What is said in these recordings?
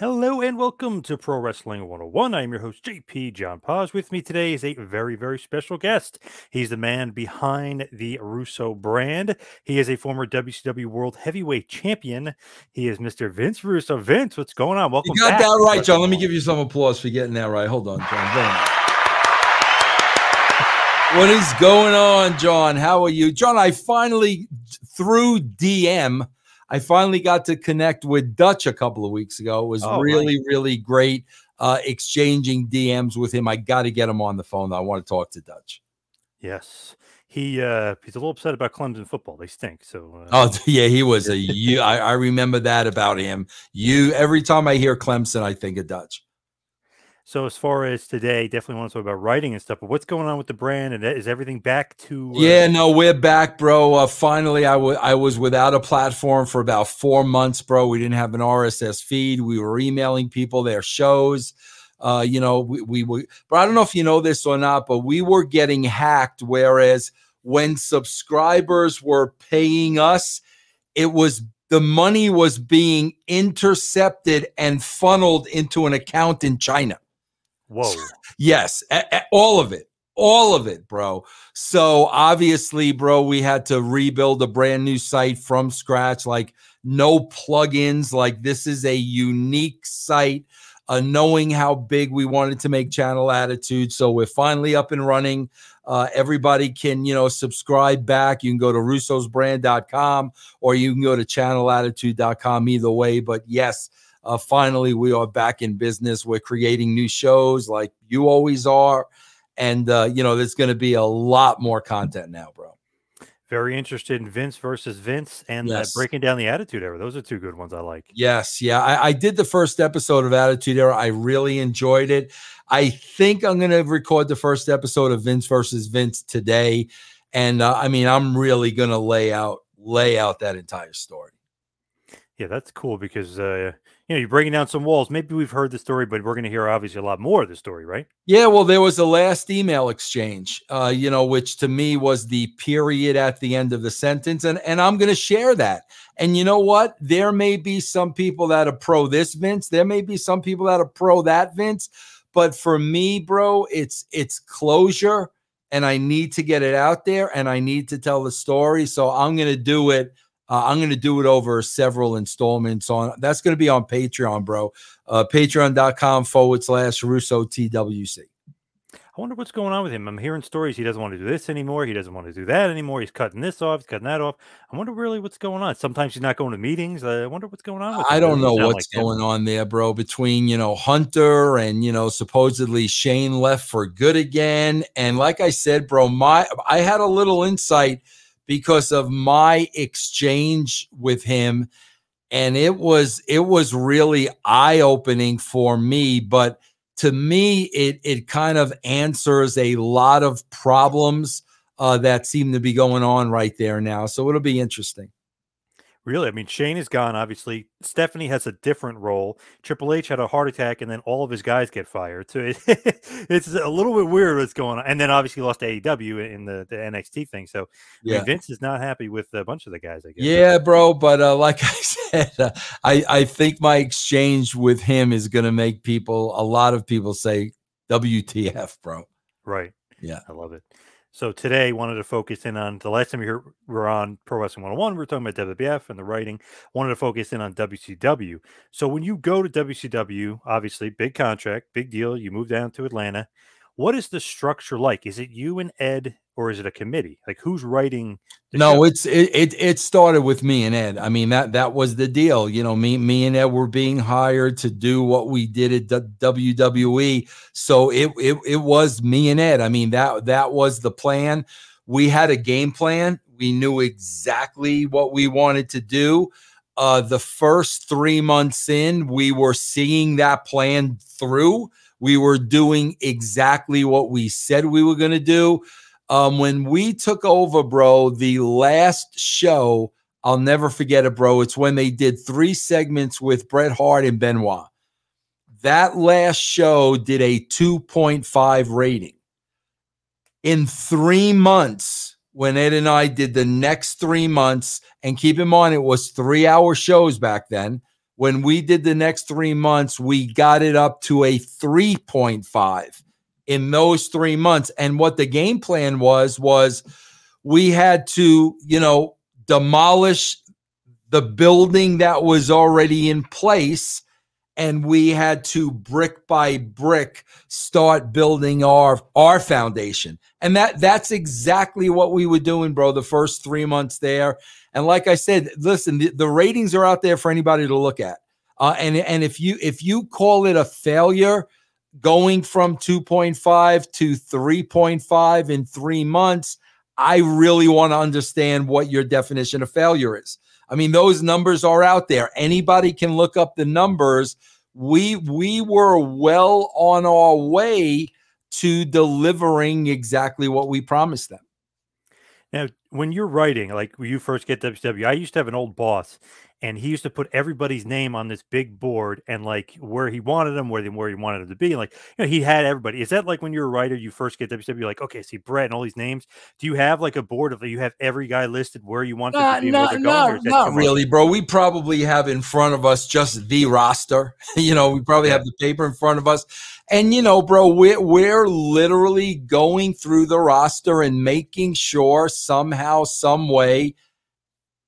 Hello and welcome to Pro Wrestling 101. I'm your host, JP John Paz. With me today is a very, very special guest. He's the man behind the Russo brand. He is a former WCW World Heavyweight Champion. He is Mr. Vince Russo. Vince, what's going on? Welcome You got back. that right, John. Let me give you some oh applause for getting that right. Hold on, John. What is going on, John? How are you? John, I finally, through DM, I finally got to connect with Dutch a couple of weeks ago. It was Oh, really, really great uh, exchanging DMs with him. I got to get him on the phone. I want to talk to Dutch. Yes. He uh he's a little upset about Clemson football. They stink. So uh, Oh, yeah, he was a you. I, I remember that about him. You, every time I hear Clemson, I think of Dutch. So as far as today, definitely want to talk about writing and stuff. But what's going on with the brand? And is everything back to uh, Yeah, no, we're back, bro. Uh, finally, I I was without a platform for about four months, bro. We didn't have an RSS feed. We were emailing people their shows. Uh, you know, we, we were, but I don't know if you know this or not, but we were getting hacked. Whereas when subscribers were paying us, it was the money was being intercepted and funneled into an account in China. Whoa. Yes, a- a- all of it. All of it, bro. So obviously, bro, we had to rebuild a brand new site from scratch, like no plugins. Like this is a unique site. Uh, knowing how big we wanted to make Channel Attitude, so we're finally up and running. Uh, everybody can, you know, subscribe back. You can go to russosbrand.com or you can go to channelattitude.com either way. But yes, uh, finally we are back in business. We're creating new shows like you always are. And uh, you know there's going to be a lot more content now bro. Very interested in Vince versus Vince and uh, Yes. breaking down the Attitude Era. Those are two good ones I like. yes yeah I, I did the first episode of attitude era. I really enjoyed it. I think i'm going to record the first episode of vince versus vince today. And uh, i mean i'm really going to lay out lay out that entire story Yeah, that's cool because uh, you know you're breaking down some walls. Maybe we've heard the story, but we're going to hear obviously a lot more of the story, right? Yeah, well, there was the last email exchange, uh, you know, which to me was the period at the end of the sentence, and and I'm going to share that. And you know what? There may be some people that are pro this Vince. There may be some people that are pro that Vince. But for me, bro, it's it's closure, and I need to get it out there, and I need to tell the story. So I'm going to do it. Uh, I'm going to do it over several installments on. That's going to be on Patreon, bro. Uh, Patreon.com forward slash Russo TWC. I wonder what's going on with him. I'm hearing stories he doesn't want to do this anymore. He doesn't want to do that anymore. He's cutting this off. He's cutting that off. I wonder really what's going on. Sometimes he's not going to meetings. I wonder what's going on. With I don't know what's like him. going on there, bro. Between you know Hunter and you know supposedly Shane left for good again, and like I said, bro, my I had a little insight because of my exchange with him, and it was it was really eye opening for me. But to me, it it kind of answers a lot of problems uh, that seem to be going on right there now. So it'll be interesting. Really, I mean, Shane is gone. Obviously, Stephanie has a different role. Triple H had a heart attack, and then all of his guys get fired. So it, it's a little bit weird what's going on. And then obviously lost AEW in the, the NXT thing. So I mean, Vince is not happy with a bunch of the guys. I guess. Yeah, bro. But uh, like I said, uh, I I think my exchange with him is going to make people, a lot of people, say WTF, bro. Right. Yeah. I love it. So today, wanted to focus in on the last time we were on Pro Wrestling 101. We were talking about WWF and the writing. Wanted to focus in on WCW. So when you go to WCW, obviously big contract, big deal. You move down to Atlanta. What is the structure like? Is it you and Ed, or is it a committee? Like who's writing? No, show? it's it, it it started with me and Ed. I mean that that was the deal. You know, me me and Ed were being hired to do what we did at WWE. So it it it was me and Ed. I mean that that was the plan. We had a game plan. We knew exactly what we wanted to do. Uh, the first three months in, we were seeing that plan through. We were doing exactly what we said we were going to do. Um, when we took over, bro, the last show, I'll never forget it, bro. It's when they did three segments with Bret Hart and Benoit. That last show did a 2.5 rating. In three months, when Ed and I did the next three months, and keep in mind, it was three hour shows back then. When we did the next three months, we got it up to a 3.5 in those three months. And what the game plan was, was we had to, you know, demolish the building that was already in place and we had to brick by brick start building our our foundation. And that that's exactly what we were doing bro the first three months there. And like i said listen the, the ratings are out there for anybody to look at. Uh, and and if you if you call it a failure going from 2.5 to 3.5 in three months i really want to understand what your definition of failure is I mean, those numbers are out there. Anybody can look up the numbers. We we were well on our way to delivering exactly what we promised them. Now, when you're writing, like when you first get WCW, I used to have an old boss, and he used to put everybody's name on this big board and like where he wanted them, where they where he wanted them to be. And like, you know, he had everybody. Is that like when you're a writer, you first get WCW, like, okay, see Bret and all these names. Do you have like a board of you have every guy listed where you want not, them to be? Not, not, not really, bro. We probably have in front of us just the roster. you know, we probably yeah. have the paper in front of us. And you know, bro, we're we're literally going through the roster and making sure somehow, some way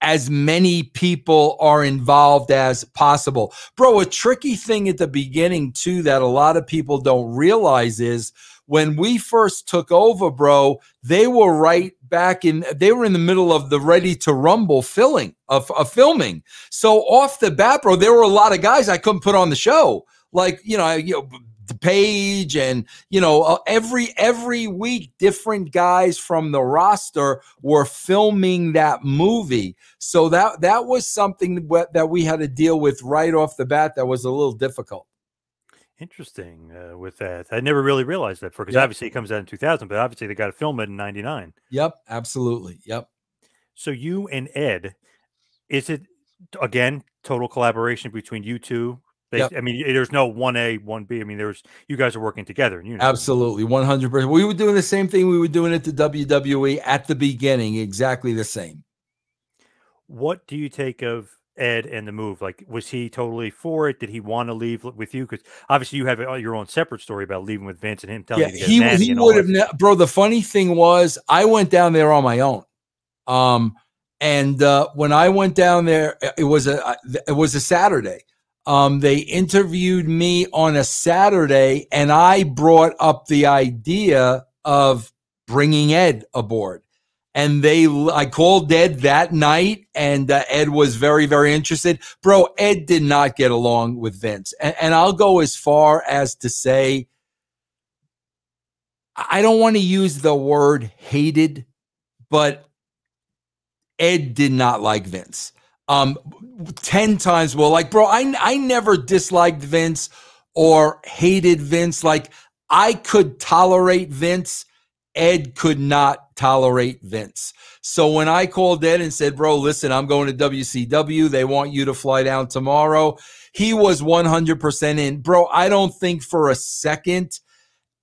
as many people are involved as possible. Bro, a tricky thing at the beginning, too, that a lot of people don't realize is when we first took over, bro, they were right back in, they were in the middle of the ready to rumble filling of, of filming. So off the bat, bro, there were a lot of guys I couldn't put on the show. Like, you know, you know, page and you know uh, every every week different guys from the roster were filming that movie. So that that was something that we had to deal with right off the bat that was a little difficult. Interesting uh, with that. I never really realized that for because yep. obviously it comes out in 2000 but obviously they got to film it in 99 yep absolutely yep. So you and ed is it again total collaboration between you two Yep. I mean, there's no one A, one B. I mean, there's you guys are working together. And You know. Absolutely, one hundred percent. We were doing the same thing we were doing at the WWE at the beginning, exactly the same. What do you take of Ed and the move? Like, was he totally for it? Did he want to leave with you? Because obviously, you have your own separate story about leaving with Vince and him telling yeah, you. he he would have, ne- bro. The funny thing was, I went down there on my own. Um, and uh, when I went down there, it was a it was a Saturday um, they interviewed me on a Saturday, and I brought up the idea of bringing Ed aboard. And they, I called Ed that night, and uh, Ed was very, very interested. Bro, Ed did not get along with Vince. And, and I'll go as far as to say, I don't want to use the word hated, but Ed did not like Vince um 10 times more like bro I I never disliked Vince or hated Vince like I could tolerate Vince Ed could not tolerate Vince. So when I called Ed and said, "Bro, listen, I'm going to WCW. They want you to fly down tomorrow." He was 100% in. Bro, I don't think for a second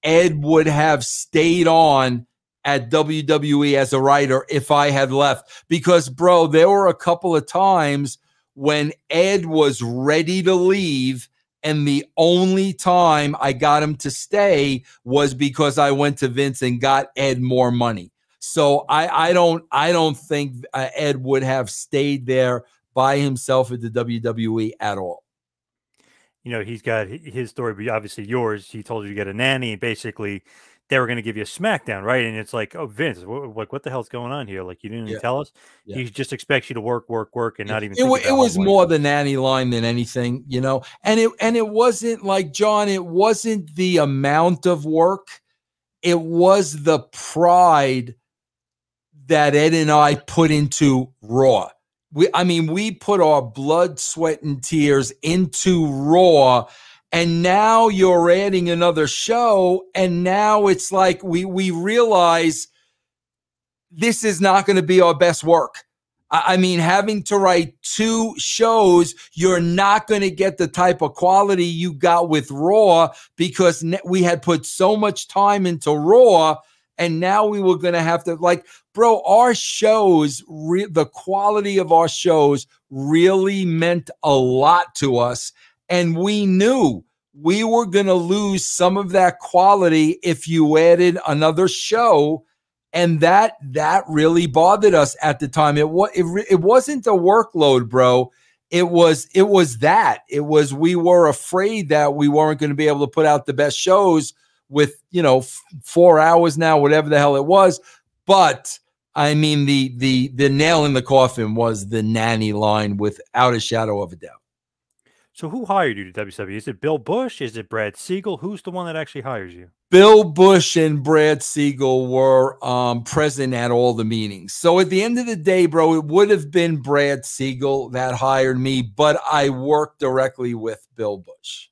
Ed would have stayed on at WWE as a writer if I had left. Because, bro, there were a couple of times when Ed was ready to leave. And the only time I got him to stay was because I went to Vince and got Ed more money. So I, I don't I don't think uh, Ed would have stayed there by himself at the WWE at all. You know, he's got his story, but obviously yours. He told you to get a nanny, basically they were going to give you a SmackDown, right? And it's like, oh, Vince, what, like what the hell's going on here? Like you didn't yeah. tell us. Yeah. He just expects you to work, work, work, and not even. It, it was more the nanny line than anything, you know. And it and it wasn't like John. It wasn't the amount of work. It was the pride that Ed and I put into Raw. We, I mean, we put our blood, sweat, and tears into Raw and now you're adding another show and now it's like we we realize this is not going to be our best work I mean, having to write two shows, you're not going to get the type of quality you got with Raw because we had put so much time into Raw And now we were going to have to, like, bro, our shows, re- the quality of our shows really meant a lot to us. And we knew we were going to lose some of that quality if you added another show. And that that really bothered us at the time. It was it, it wasn't the workload bro. It was it was that. It was we were afraid that we weren't going to be able to put out the best shows with you know f- four hours now whatever the hell it was. But i mean the the the nail in the coffin was the nanny line without a shadow of a doubt so who hired you to WWE? Is it Bill Busch? Is it Brad Siegel? Who's the one that actually hires you? Bill Busch and Brad Siegel were um, present at all the meetings. So at the end of the day, bro, it would have been Brad Siegel that hired me, but I worked directly with Bill Busch.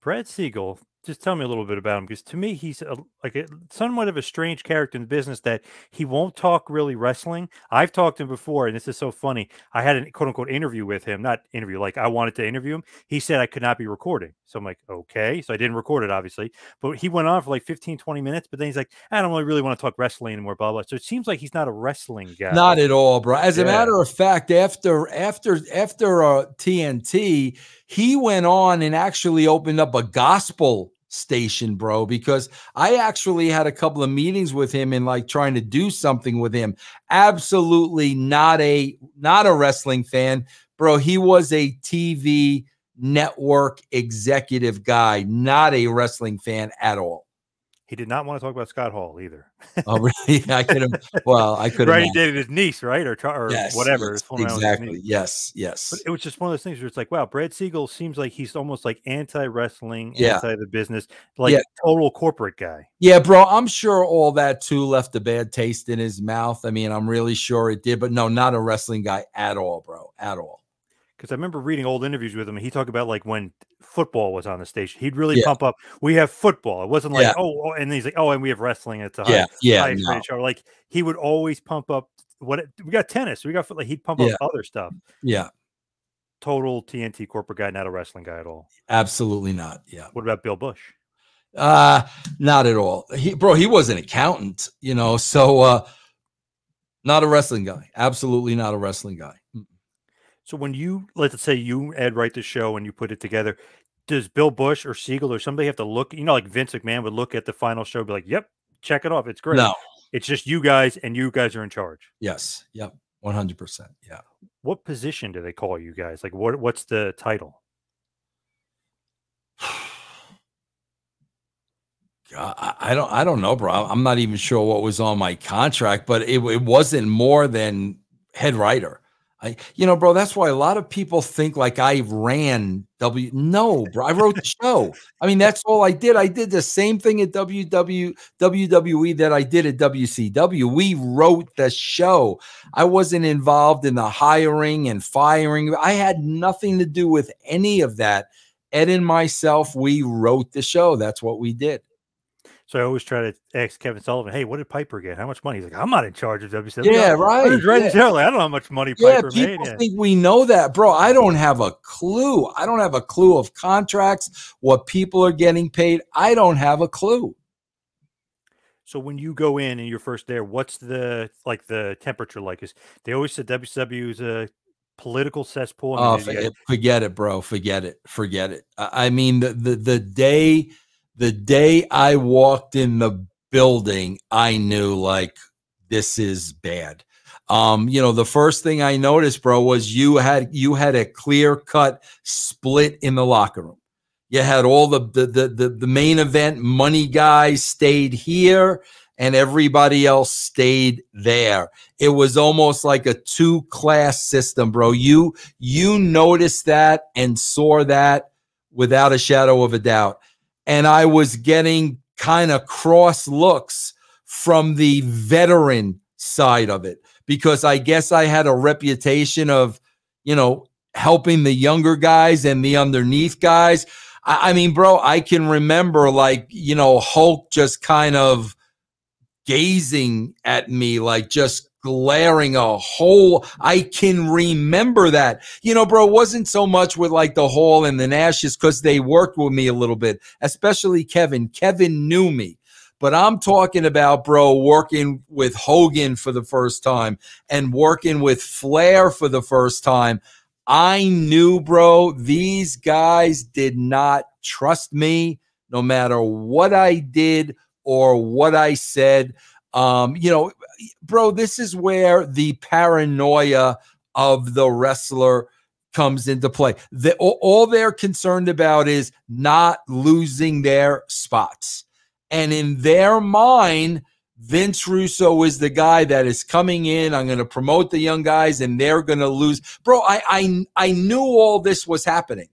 Brad Siegel, just tell me a little bit about him because to me he's a, like a, somewhat of a strange character in the business that he won't talk really wrestling. I've talked to him before and this is so funny. I had a quote unquote interview with him not interview like i wanted to interview him. He said i could not be recording. So i'm like okay. So i didn't record it obviously. But he went on for like 15 20 minutes but then he's like i don't really, really want to talk wrestling anymore blah blah. So it seems like he's not a wrestling guy. not at all bro. As yeah. a matter of fact after after after uh, tnt he went on and actually opened up a gospel station, bro, because I actually had a couple of meetings with him and like trying to do something with him. Absolutely not a not a wrestling fan, bro. He was a TV network executive guy, not a wrestling fan at all. He did not want to talk about Scott Hall either. oh, really? I could have. Well, I could. have. right, he dated his niece, right, or, or yes, whatever. Yes, exactly. Yes, yes. But it was just one of those things where it's like, wow, Brad Siegel seems like he's almost like anti wrestling, yeah. anti the business, like yeah. total corporate guy. Yeah, bro. I'm sure all that too left a bad taste in his mouth. I mean, I'm really sure it did, but no, not a wrestling guy at all, bro, at all because I remember reading old interviews with him. And he talked about like when football was on the station, he'd really yeah. pump up. We have football. It wasn't like yeah. oh, oh, and he's like oh, and we have wrestling. It's a high, yeah, yeah, no. show. Like he would always pump up. What we got tennis. We got like he'd pump yeah. up other stuff. Yeah. Total TNT corporate guy, not a wrestling guy at all. Absolutely not. Yeah. What about Bill Busch? Uh, not at all. He, bro, he was an accountant, you know, so uh, not a wrestling guy. Absolutely not a wrestling guy. So when you let's say you Ed write the show and you put it together, does Bill Busch or Siegel or somebody have to look? You know, like Vince McMahon would look at the final show, be like, "Yep, check it off. It's great." No, it's just you guys, and you guys are in charge. Yes. Yep. One hundred percent. Yeah. What position do they call you guys? Like, what? What's the title? God, I don't. I don't know, bro. I'm not even sure what was on my contract, but it, it wasn't more than head writer. I, you know, bro, that's why a lot of people think like I ran W. No, bro, I wrote the show. I mean, that's all I did. I did the same thing at WW, WWE that I did at WCW. We wrote the show. I wasn't involved in the hiring and firing. I had nothing to do with any of that. Ed and myself, we wrote the show. That's what we did. So I always try to ask Kevin Sullivan, "Hey, what did Piper get? How much money?" He's like, "I'm not in charge of WCW." Yeah, right. Yeah. I don't know how much money Piper yeah, people made. think we know that, bro. I don't have a clue. I don't have a clue of contracts, what people are getting paid. I don't have a clue. So when you go in and you're first there, what's the like the temperature like? Is they always said WCW is a political cesspool? oh, forget, forget it, bro. Forget it. Forget it. I mean, the the the day the day I walked in the building, I knew like this is bad. Um, you know, the first thing I noticed, bro, was you had you had a clear cut split in the locker room. You had all the the the the, the main event money guys stayed here and everybody else stayed there. It was almost like a two class system, bro. You you noticed that and saw that without a shadow of a doubt and I was getting kind of cross looks from the veteran side of it because I guess I had a reputation of, you know, helping the younger guys and the underneath guys. I, I mean, bro, I can remember like, you know, Hulk just kind of gazing at me like just glaring a Hall. I can remember that. You know, bro, wasn't so much with like the hole and the Nashes because they worked with me a little bit, especially Kevin. Kevin knew me. But I'm talking about, bro, working with Hogan for the first time and working with Flair for the first time. I knew, bro, these guys did not trust me no matter what I did or what I said. Um, you know, bro, this is where the paranoia of the wrestler comes into play. The, all they're concerned about is not losing their spots. And in their mind, Vince Russo is the guy that is coming in. I'm going to promote the young guys and they're going to lose. Bro, I, I, I knew all this was happening.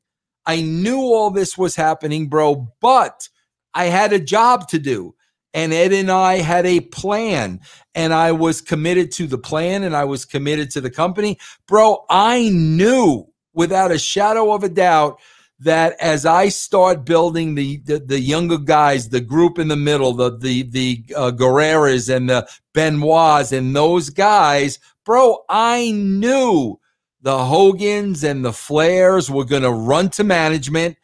I knew all this was happening, bro, but I had a job to do. And Ed and I had a plan, and I was committed to the plan and I was committed to the company. Bro, I knew without a shadow of a doubt that as I start building the, the, the younger guys, the group in the middle, the the the uh, Guerreros and the Benoits and those guys, bro, I knew the Hogans and the Flairs were going to run to management.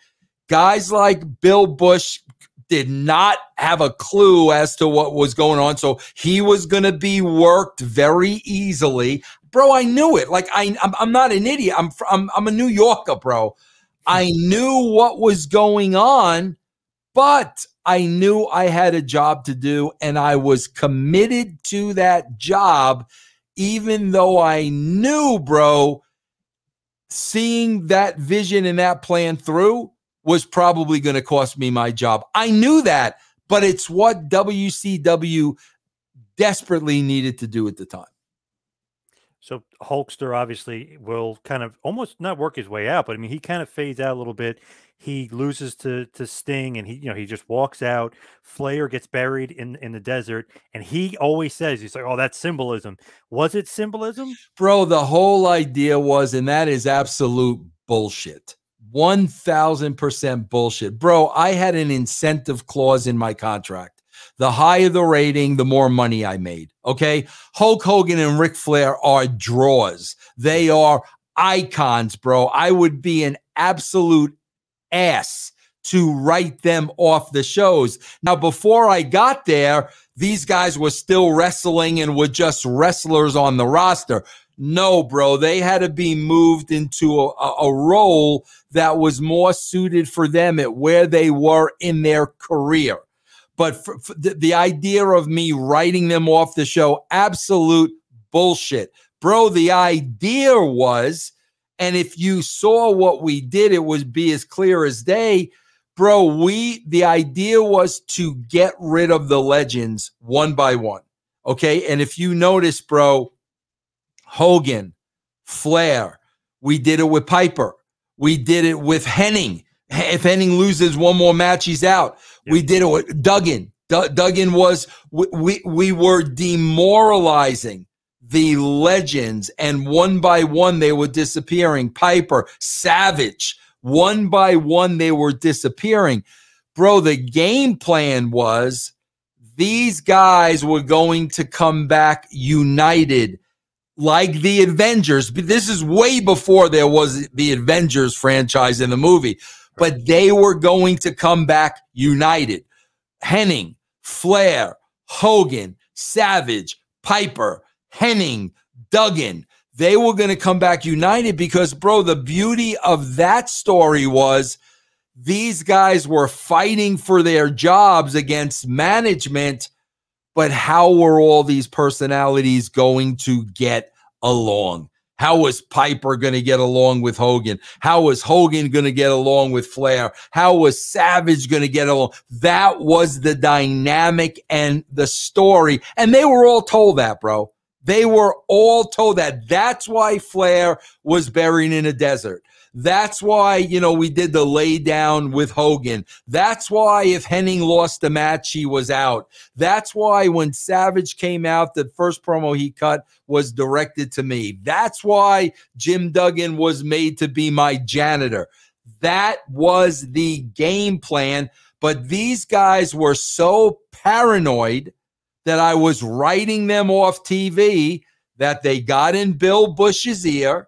Guys like Bill Busch did not have a clue as to what was going on, so he was going to be worked very easily bro, I knew it. Like I, I'm, I'm not an idiot. I'm, I'm, I'm a New Yorker, bro. I knew what was going on, but I knew I had a job to do, and I was committed to that job, even though I knew, bro, seeing that vision and that plan through was probably going to cost me my job. I knew that, but it's what WCW desperately needed to do at the time. So Hulkster obviously will kind of almost not work his way out, but I mean he kind of fades out a little bit. He loses to to Sting, and he you know he just walks out. Flair gets buried in in the desert, and he always says he's like, "Oh, that's symbolism." Was it symbolism, bro? The whole idea was, and that is absolute bullshit. One thousand percent bullshit, bro. I had an incentive clause in my contract the higher the rating, the more money I made. Okay. Hulk Hogan and Ric Flair are draws. They are icons, bro. I would be an absolute ass to write them off the shows. Now, before I got there, these guys were still wrestling and were just wrestlers on the roster. No, bro, they had to be moved into a, a role that was more suited for them at where they were in their career. But for, for the, the idea of me writing them off the show, absolute bullshit. Bro, the idea was, and if you saw what we did, it would be as clear as day. Bro, we, the idea was to get rid of the legends one by one. Okay. And if you notice, bro, Hogan, Flair, we did it with Piper. We did it with Hennig. If Hennig loses one more match, he's out. Yep. We did it with Duggan. D- Duggan was we, we we were demoralizing the legends, and one by one they were disappearing. Piper, Savage, one by one they were disappearing. Bro, the game plan was these guys were going to come back united like the Avengers. This is way before there was the Avengers franchise in the movie but they were going to come back united. Hennig, Flair, Hogan, Savage, Piper, Hennig, Duggan. They were going to come back united because, bro, the beauty of that story was these guys were fighting for their jobs against management. But how were all these personalities going to get along? How was Piper going to get along with Hogan? How was Hogan going to get along with Flair? How was Savage going to get along? That was the dynamic and the story. And they were all told that, bro. They were all told that. That's why Flair was buried in a desert. That's why, you know, we did the lay down with Hogan. That's why if Hennig lost the match, he was out. That's why when Savage came out, the first promo he cut was directed to me. That's why Jim Duggan was made to be my janitor. That was the game plan. But these guys were so paranoid that I was writing them off TV that they got in Bill Busch's ear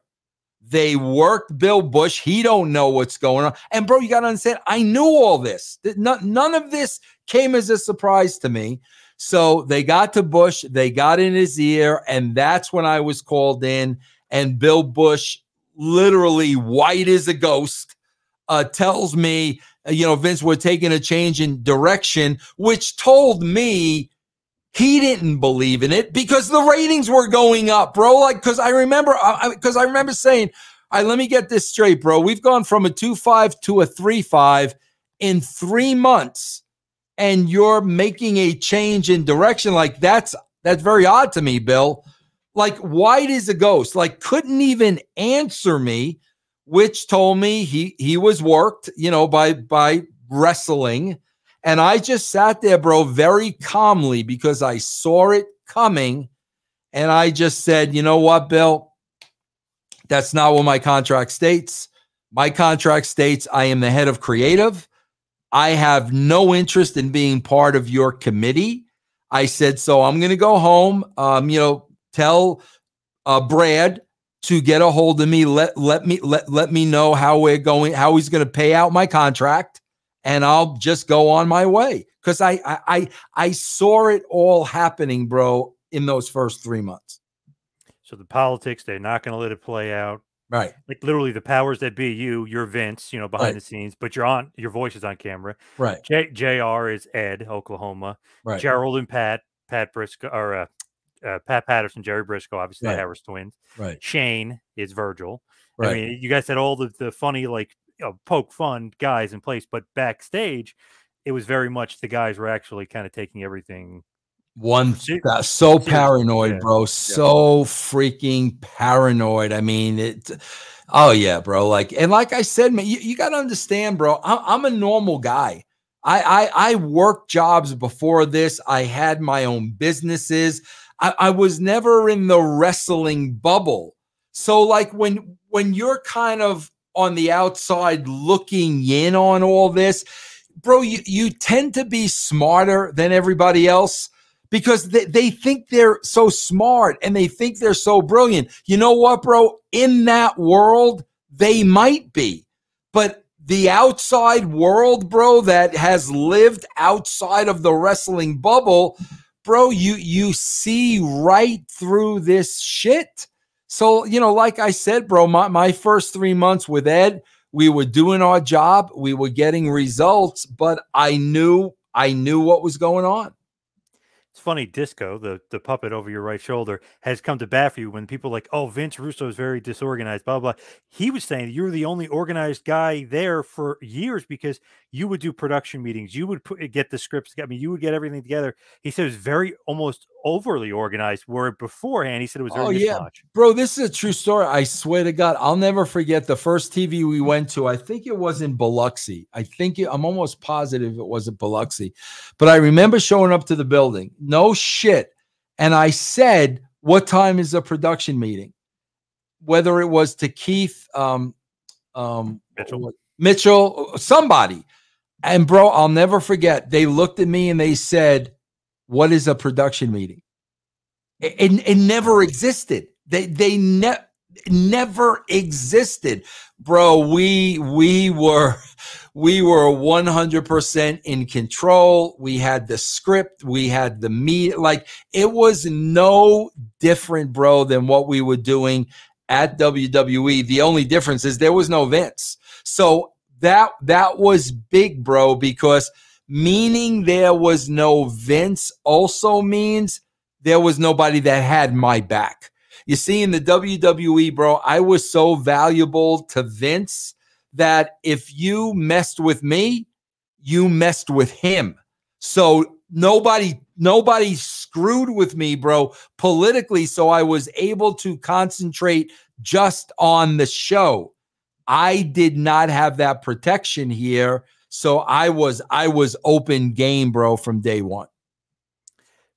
They worked Bill Busch. He don't know what's going on. And bro, you got to understand, I knew all this. None, of this came as a surprise to me. So they got to Busch, they got in his ear, and that's when I was called in. And Bill Busch, literally white as a ghost, uh, tells me, uh, you know, Vince, we're taking a change in direction, which told me he didn't believe in it because the ratings were going up, bro. Like, because I remember, because uh, I, I remember saying, all right, let me get this straight, bro. We've gone from a 2 5 to a 3 5 in three months, and you're making a change in direction. Like, that's that's very odd to me, Bill. Like, white is a ghost, like, couldn't even answer me, which told me he he was worked, you know, by by wrestling and I just sat there, bro, very calmly because I saw it coming. And I just said, you know what, Bill? That's not what my contract states. My contract states I am the head of creative. I have no interest in being part of your committee. I said, so I'm going to go home. Um, you know, tell uh, Brad to get a hold of me. Let let me let let me know how we're going, how he's going to pay out my contract and I'll just go on my way because I, I I I saw it all happening, bro, in those first three months. So the politics, they're not going to let it play out. Right. Like literally the powers that be, you, you're Vince, you know, behind right. the scenes, but you're on, your voice is on camera. Right. J- JR is Ed, Oklahoma. Right. Gerald and Pat, Pat Brisco, or uh, uh, Pat Patterson, Jerry Brisco, obviously right. the Harris twins. Right. Shane is Virgil. Right. I mean, you guys had all the, the funny, like, you know, poke fun guys in place, but backstage, it was very much the guys were actually kind of taking everything one uh, so paranoid, yeah. bro. So yeah. freaking paranoid. I mean, it. Oh yeah, bro. Like and like I said, man, you, you got to understand, bro. I, am a normal guy. I, I I worked jobs before this. I had my own businesses. I, I was never in the wrestling bubble. So like when when you're kind of on the outside looking in on all this, bro, you, you tend to be smarter than everybody else because they, they think they're so smart and they think they're so brilliant. You know what, bro? In that world, they might be. But the outside world, bro, that has lived outside of the wrestling bubble, bro, you you see right through this shit. So, you know, like I said, bro, my, my first three months with Ed, we were doing our job, we were getting results, but I knew I knew what was going on. It's funny, Disco, the, the puppet over your right shoulder, has come to bat for you when people like, oh, Vince Russo is very disorganized, blah, blah. He was saying you were the only organized guy there for years because you would do production meetings. You would put, get the scripts. I mean, you would get everything together. He said it was very almost overly organized, where beforehand he said it was oh, yeah. Bro, this is a true story. I swear to God, I'll never forget the first TV we went to. I think it was in Biloxi. I think it, I'm almost positive it was in Biloxi. But I remember showing up to the building. No shit. And I said, What time is the production meeting? Whether it was to Keith, um, um, Mitchell. Mitchell, somebody. And bro, I'll never forget. They looked at me and they said, what is a production meeting? It, it, it never existed. They they ne- never existed, bro. We we were we were 100% in control. We had the script, we had the meet. Like it was no different, bro, than what we were doing at WWE. The only difference is there was no Vince. So that that was big, bro, because meaning there was no Vince also means there was nobody that had my back. You see, in the WWE, bro, I was so valuable to Vince that if you messed with me, you messed with him. So nobody, nobody screwed with me, bro, politically. So I was able to concentrate just on the show. I did not have that protection here so I was I was open game, bro, from day one.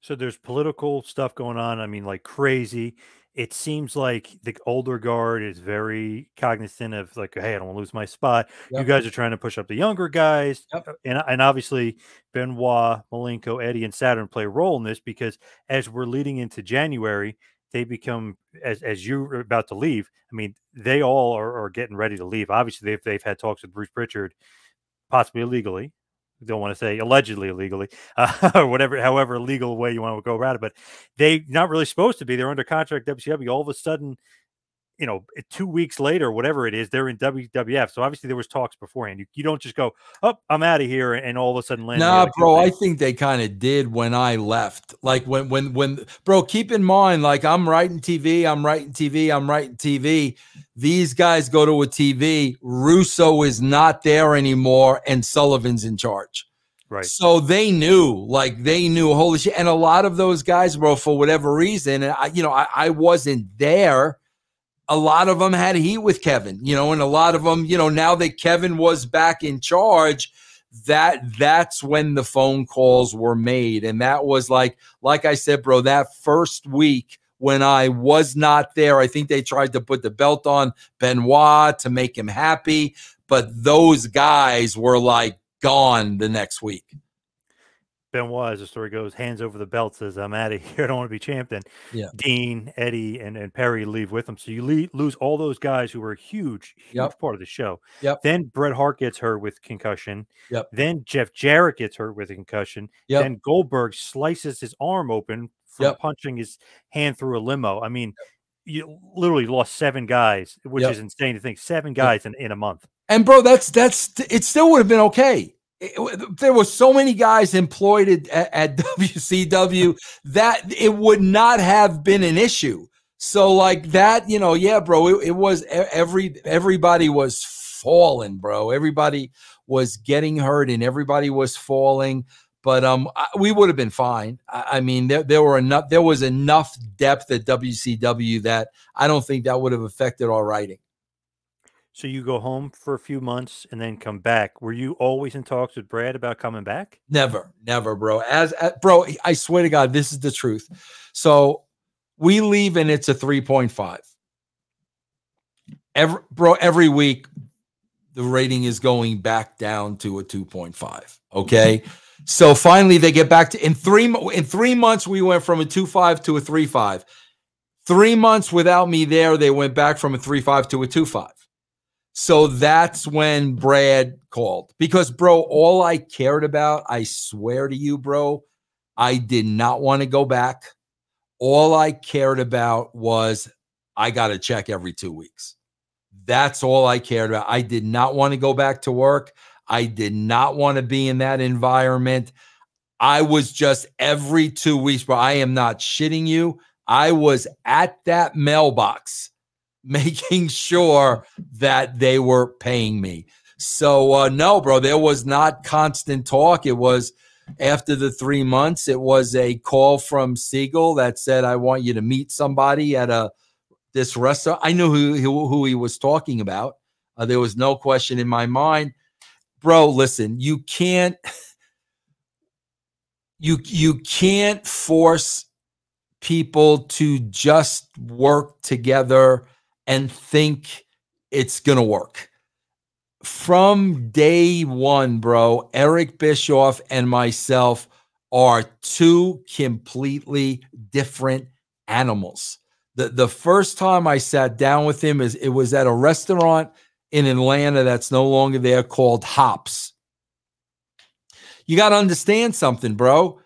So there's political stuff going on. I mean, like crazy. It seems like the older guard is very cognizant of like, hey, I don't want to lose my spot. Yep. You guys are trying to push up the younger guys, yep. Uh, and and obviously Benoit, Malenko, Eddie, and Saturn play a role in this because as we're leading into January, they become as as you're about to leave. I mean, they all are, are getting ready to leave. Obviously, they've they've had talks with Bruce Prichard, possibly illegally. Don't want to say allegedly illegally, uh, or whatever, however legal way you want to go about it. But they not really supposed to be. They're under contract WCW. All of a sudden, you know, eh, two weeks later, whatever it is, they're in WWF. So obviously there was talks beforehand. You, you don't just go, oh, I'm out of here, and all of a sudden land. Nah, bro, I think they kind of did when I left. Like when, when, when, bro, keep in mind, like I'm writing TV, I'm writing TV, I'm writing TV. These guys go to a TV. Russo is not there anymore, and Sullivan's in charge. Right. So they knew, like they knew, holy shit. And a lot of those guys, bro, for whatever reason, and I, you know, I, I wasn't there a lot of them had heat with Kevin, you know, and a lot of them, you know, now that Kevin was back in charge, that that's when the phone calls were made. And that was like, like I said, bro, that first week when I was not there, I think they tried to put the belt on Benoit to make him happy, but those guys were like gone the next week. Benoit, as the story goes, hands over the belt, says, I'm out of here. I don't want to be champion. Yeah. Dean, Eddie, and, and Perry leave with him. So you le- lose all those guys who were a huge, huge Yep. part of the show. Yep. Then Bret Hart gets hurt with concussion. Yep. Then Jeff Jarrett gets hurt with a concussion. Yep. Then Goldberg slices his arm open from Yep. punching his hand through a limo. I mean, you literally lost seven guys, which Yep. is insane to think. Seven guys in, in a month. And bro, that's that's it. Still would have been okay. It- there were so many guys employed at, at WCW that it would not have been an issue. So like that, you know, yeah, bro. It, it was every everybody was falling, bro. Everybody was getting hurt, and everybody was falling. But um, I- we would have been fine. I, I mean, there there were enough. There was enough depth at WCW that I don't think that would have affected our writing. So you go home for a few months and then come back. Were you always in talks with Brad about coming back? Never, never, bro. As, as bro, I swear to God, this is the truth. So we leave and it's a 3.5. Every bro, every week the rating is going back down to a 2.5. Okay. So finally they get back to in three in three months, we went from a 2.5 to a 3.5. Three months without me there, they went back from a 3.5 to a 2.5. So that's when Brad called because, bro, all I cared about, I swear to you, bro, I did not want to go back. All I cared about was I got a check every two weeks. That's all I cared about. I did not want to go back to work. I did not want to be in that environment. I was just every two weeks, bro. I am not shitting you. I was at that mailbox making sure that they were paying me. So uh, no, bro, there was not constant talk. It was after the three months. It was a call from Siegel that said, "I want you to meet somebody at a this restaurant." I knew who who, he was talking about. Uh, there was no question in my mind, bro. Listen, you can't you you can't force people to just work together and think it's going to work. From day one, bro, Eric Bischoff and myself are two completely different animals. The, the first time I sat down with him is it was at a restaurant in Atlanta that's no longer there called Hops. You got to understand something, bro.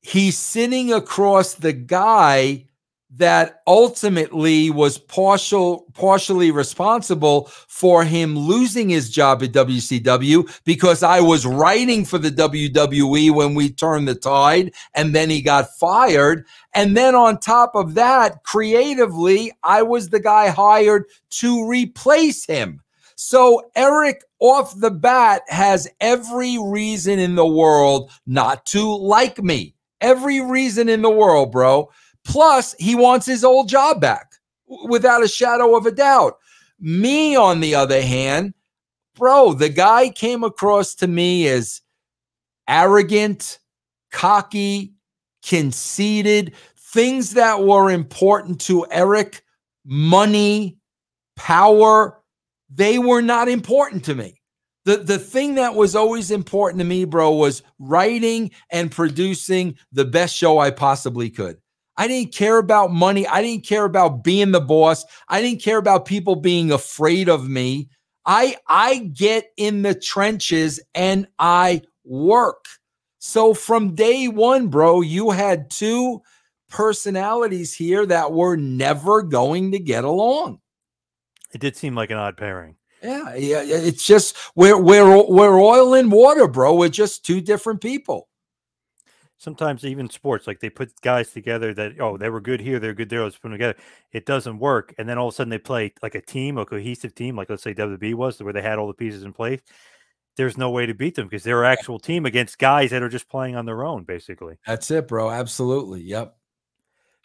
He's sitting across the guy that ultimately was partial partially responsible for him losing his job at WCW because I was writing for the WWE when we turned the tide and then he got fired. And then on top of that creatively I was the guy hired to replace him. So Eric off the bat has every reason in the world not to like me. Every reason in the world bro Plus, he wants his old job back without a shadow of a doubt. Me, on the other hand, bro, the guy came across to me as arrogant, cocky, conceited, things that were important to Eric, money, power, they were not important to me. The, the thing that was always important to me, bro, was writing and producing the best show I possibly could. I didn't care about money. I didn't care about being the boss. I didn't care about people being afraid of me. I I get in the trenches and I work. So from day 1, bro, you had two personalities here that were never going to get along. It did seem like an odd pairing. Yeah, yeah, it's just we're we're we're oil and water, bro. We're just two different people sometimes even sports, like they put guys together that oh they were good here, they're good there, let's put them together. It doesn't work, and then all of a sudden they play like a team, a cohesive team, like let's say WWE was, where they had all the pieces in place. There's no way to beat them because they're an actual team against guys that are just playing on their own, basically. That's it, bro. Absolutely. Yep.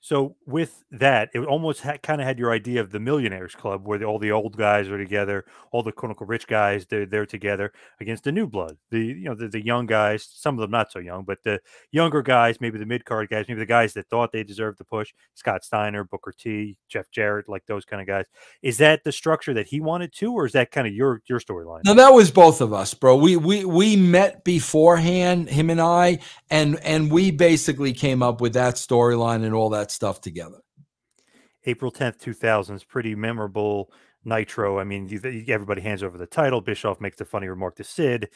So with that, it almost kind of had your idea of the Millionaires Club, where the, all the old guys are together, all the unquote rich guys they're they're together against the new blood, the you know the, the young guys, some of them not so young, but the younger guys, maybe the mid card guys, maybe the guys that thought they deserved the push, Scott Steiner, Booker T, Jeff Jarrett, like those kind of guys. Is that the structure that he wanted to, or is that kind of your your storyline? No, that was both of us, bro. We we we met beforehand, him and I, and and we basically came up with that storyline and all that stuff together. April 10th, 2000 is pretty memorable Nitro. I mean, you, everybody hands over the title. Bischoff makes the funny remark to Sid,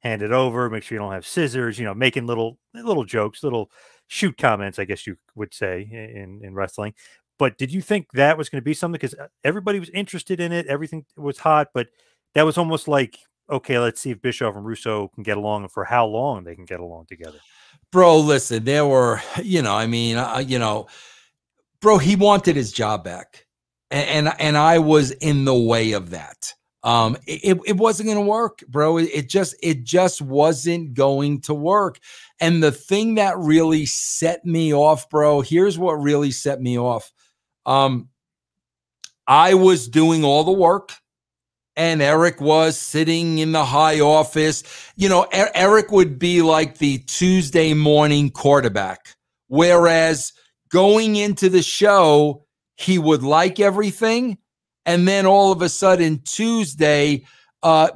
hand it over, make sure you don't have scissors, you know, making little little jokes, little shoot comments, I guess you would say in, in wrestling. But did you think that was going to be something? Because uh, everybody was interested in it, everything was hot, but that was almost like, okay, let's see if Bischoff and Russo can get along and for how long they can get along together. Bro, listen, there were, you know, I mean, uh, you know, bro, he wanted his job back. And, and, and I was in the way of that. Um, it, it wasn't going to work, bro. It just, it just wasn't going to work. And the thing that really set me off, bro, here's what really set me off. Um, I was doing all the work and Eric was sitting in the high office. You know, Eric would be like the Tuesday morning quarterback, whereas going into the show, he would like everything. And then all of a sudden, Tuesday, uh,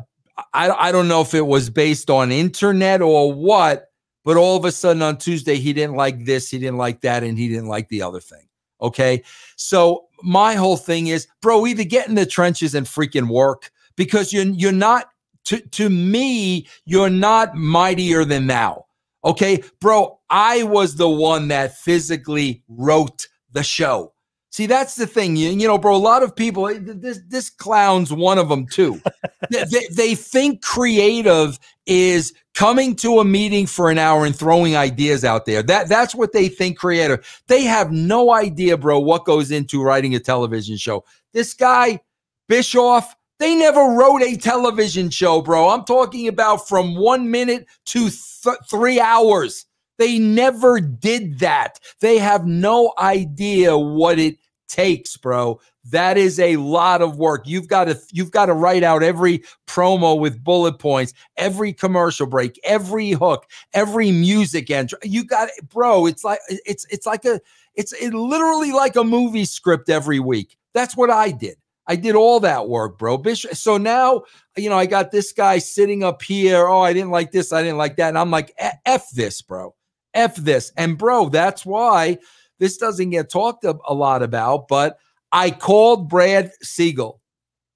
I, I don't know if it was based on internet or what, but all of a sudden on Tuesday, he didn't like this, he didn't like that, and he didn't like the other thing. Okay. So my whole thing is, bro, either get in the trenches and freaking work because you're you're not to to me, you're not mightier than thou. Okay, bro, I was the one that physically wrote the show. See, that's the thing. You, you know, bro, a lot of people, eh, this, this clown's one of them too. they, they think creative is coming to a meeting for an hour and throwing ideas out there. That that's what they think creative. They have no idea, bro, what goes into writing a television show. This guy, Bischoff, they never wrote a television show, bro. I'm talking about from one minute to th- three hours. They never did that. They have no idea what it takes, bro. That is a lot of work. You've got to you've got to write out every promo with bullet points, every commercial break, every hook, every music entry. You got it, bro. It's like it's it's like a it's it literally like a movie script every week. That's what I did. I did all that work, bro. So now, you know, I got this guy sitting up here. Oh, I didn't like this. I didn't like that. And I'm like, F this, bro. F this. And, bro, that's why this doesn't get talked a lot about. But I called Brad Siegel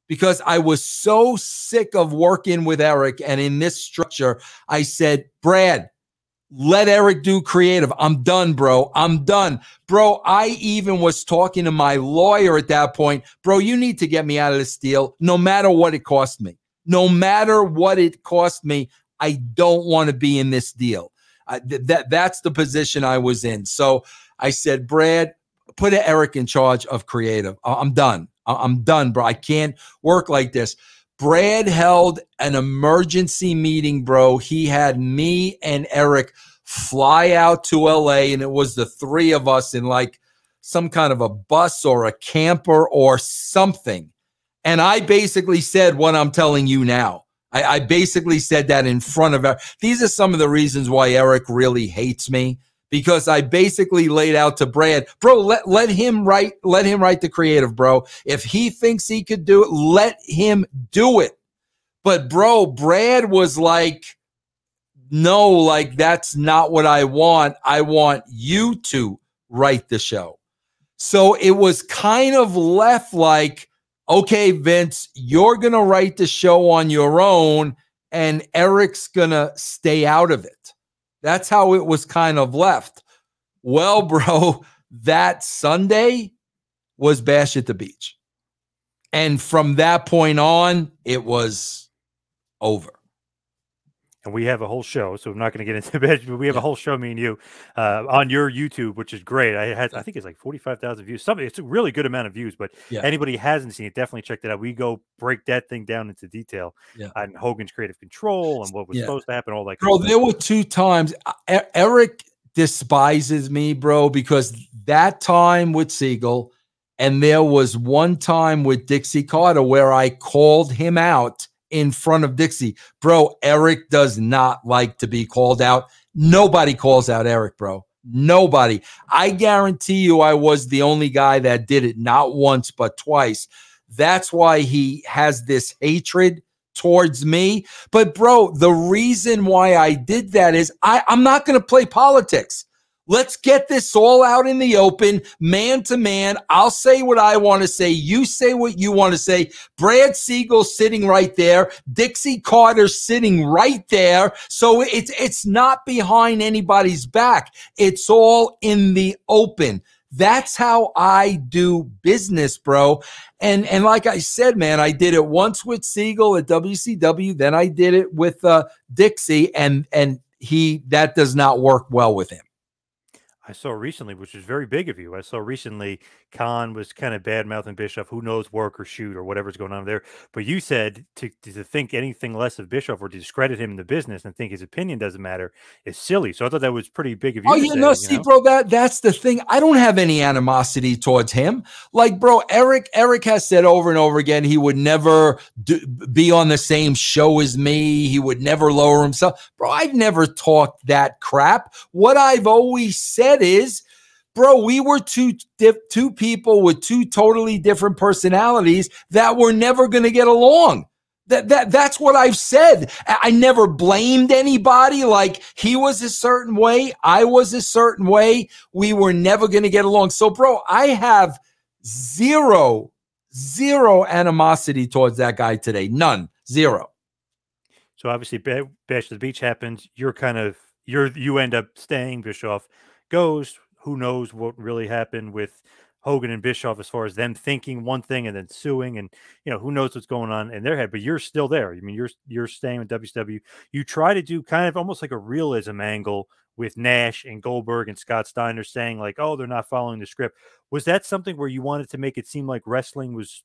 because I was so sick of working with Eric. And in this structure, I said, Brad, let Eric do creative. I'm done, bro. I'm done. Bro, I even was talking to my lawyer at that point. Bro, you need to get me out of this deal no matter what it cost me. No matter what it cost me, I don't want to be in this deal. I, th- that that's the position I was in. So I said, Brad, put Eric in charge of creative. I'm done. I'm done, bro. I can't work like this. Brad held an emergency meeting, bro. He had me and Eric fly out to LA, and it was the three of us in like some kind of a bus or a camper or something. And I basically said what I'm telling you now. I, I basically said that in front of Eric. These are some of the reasons why Eric really hates me because I basically laid out to Brad, bro, let, let him write, let him write the creative, bro. If he thinks he could do it, let him do it. But bro, Brad was like, no, like that's not what I want. I want you to write the show. So it was kind of left like, okay, Vince, you're going to write the show on your own and Eric's going to stay out of it. That's how it was kind of left. Well, bro, that Sunday was Bash at the Beach. And from that point on, it was over and we have a whole show, so I'm not going to get into it, but we have a whole show, me and you, uh, on your YouTube, which is great. I had, I think it's like 45,000 views. Something, it's a really good amount of views, but yeah. anybody hasn't seen it, definitely check that out. We go break that thing down into detail yeah. on Hogan's creative control and what was yeah. supposed to happen, all that. Bro, there were two times Eric despises me, bro, because that time with Siegel, and there was one time with Dixie Carter where I called him out in front of Dixie. Bro, Eric does not like to be called out. Nobody calls out Eric, bro. Nobody. I guarantee you, I was the only guy that did it not once, but twice. That's why he has this hatred towards me. But, bro, the reason why I did that is I, I'm not going to play politics. Let's get this all out in the open, man to man. I'll say what I want to say. You say what you want to say. Brad Siegel sitting right there. Dixie Carter sitting right there. So it's it's not behind anybody's back. It's all in the open. That's how I do business, bro. And and like I said, man, I did it once with Siegel at WCW, then I did it with uh, Dixie, and and he that does not work well with him. I saw recently, which was very big of you. I saw recently Khan was kind of bad mouthing Bischoff, who knows work or shoot or whatever's going on there. But you said to, to think anything less of Bischoff or to discredit him in the business and think his opinion doesn't matter is silly. So I thought that was pretty big of oh, you. Oh, yeah, say, no, see, know? bro, that that's the thing. I don't have any animosity towards him. Like, bro, Eric, Eric has said over and over again he would never do, be on the same show as me. He would never lower himself. Bro, I've never talked that crap. What I've always said is bro, we were two two people with two totally different personalities that were never going to get along. That, that that's what I've said. I never blamed anybody. Like he was a certain way, I was a certain way. We were never going to get along. So, bro, I have zero, zero animosity towards that guy today. None, zero. So obviously, Bash the Beach happens. You're kind of you're you end up staying. Bischoff goes who knows what really happened with Hogan and Bischoff as far as them thinking one thing and then suing and you know who knows what's going on in their head but you're still there. I mean you're you're staying with WCW you try to do kind of almost like a realism angle with Nash and Goldberg and Scott Steiner saying like oh they're not following the script. Was that something where you wanted to make it seem like wrestling was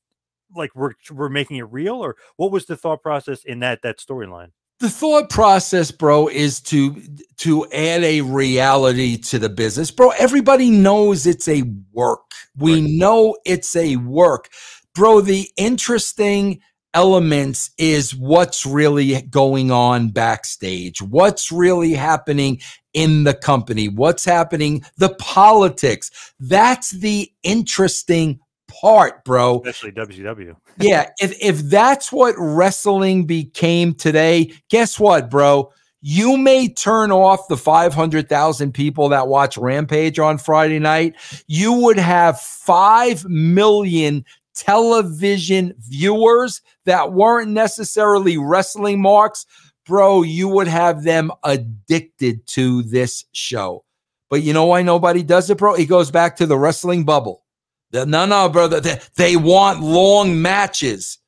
like we're we're making it real? Or what was the thought process in that that storyline the thought process bro is to to add a reality to the business. Bro everybody knows it's a work. We right. know it's a work. Bro the interesting elements is what's really going on backstage. What's really happening in the company? What's happening? The politics. That's the interesting part, bro. Especially WCW. yeah, if if that's what wrestling became today, guess what, bro? You may turn off the 500,000 people that watch Rampage on Friday night. You would have 5 million television viewers that weren't necessarily wrestling marks. Bro, you would have them addicted to this show. But you know why nobody does it, bro? It goes back to the wrestling bubble. No, no, brother. They, they want long matches.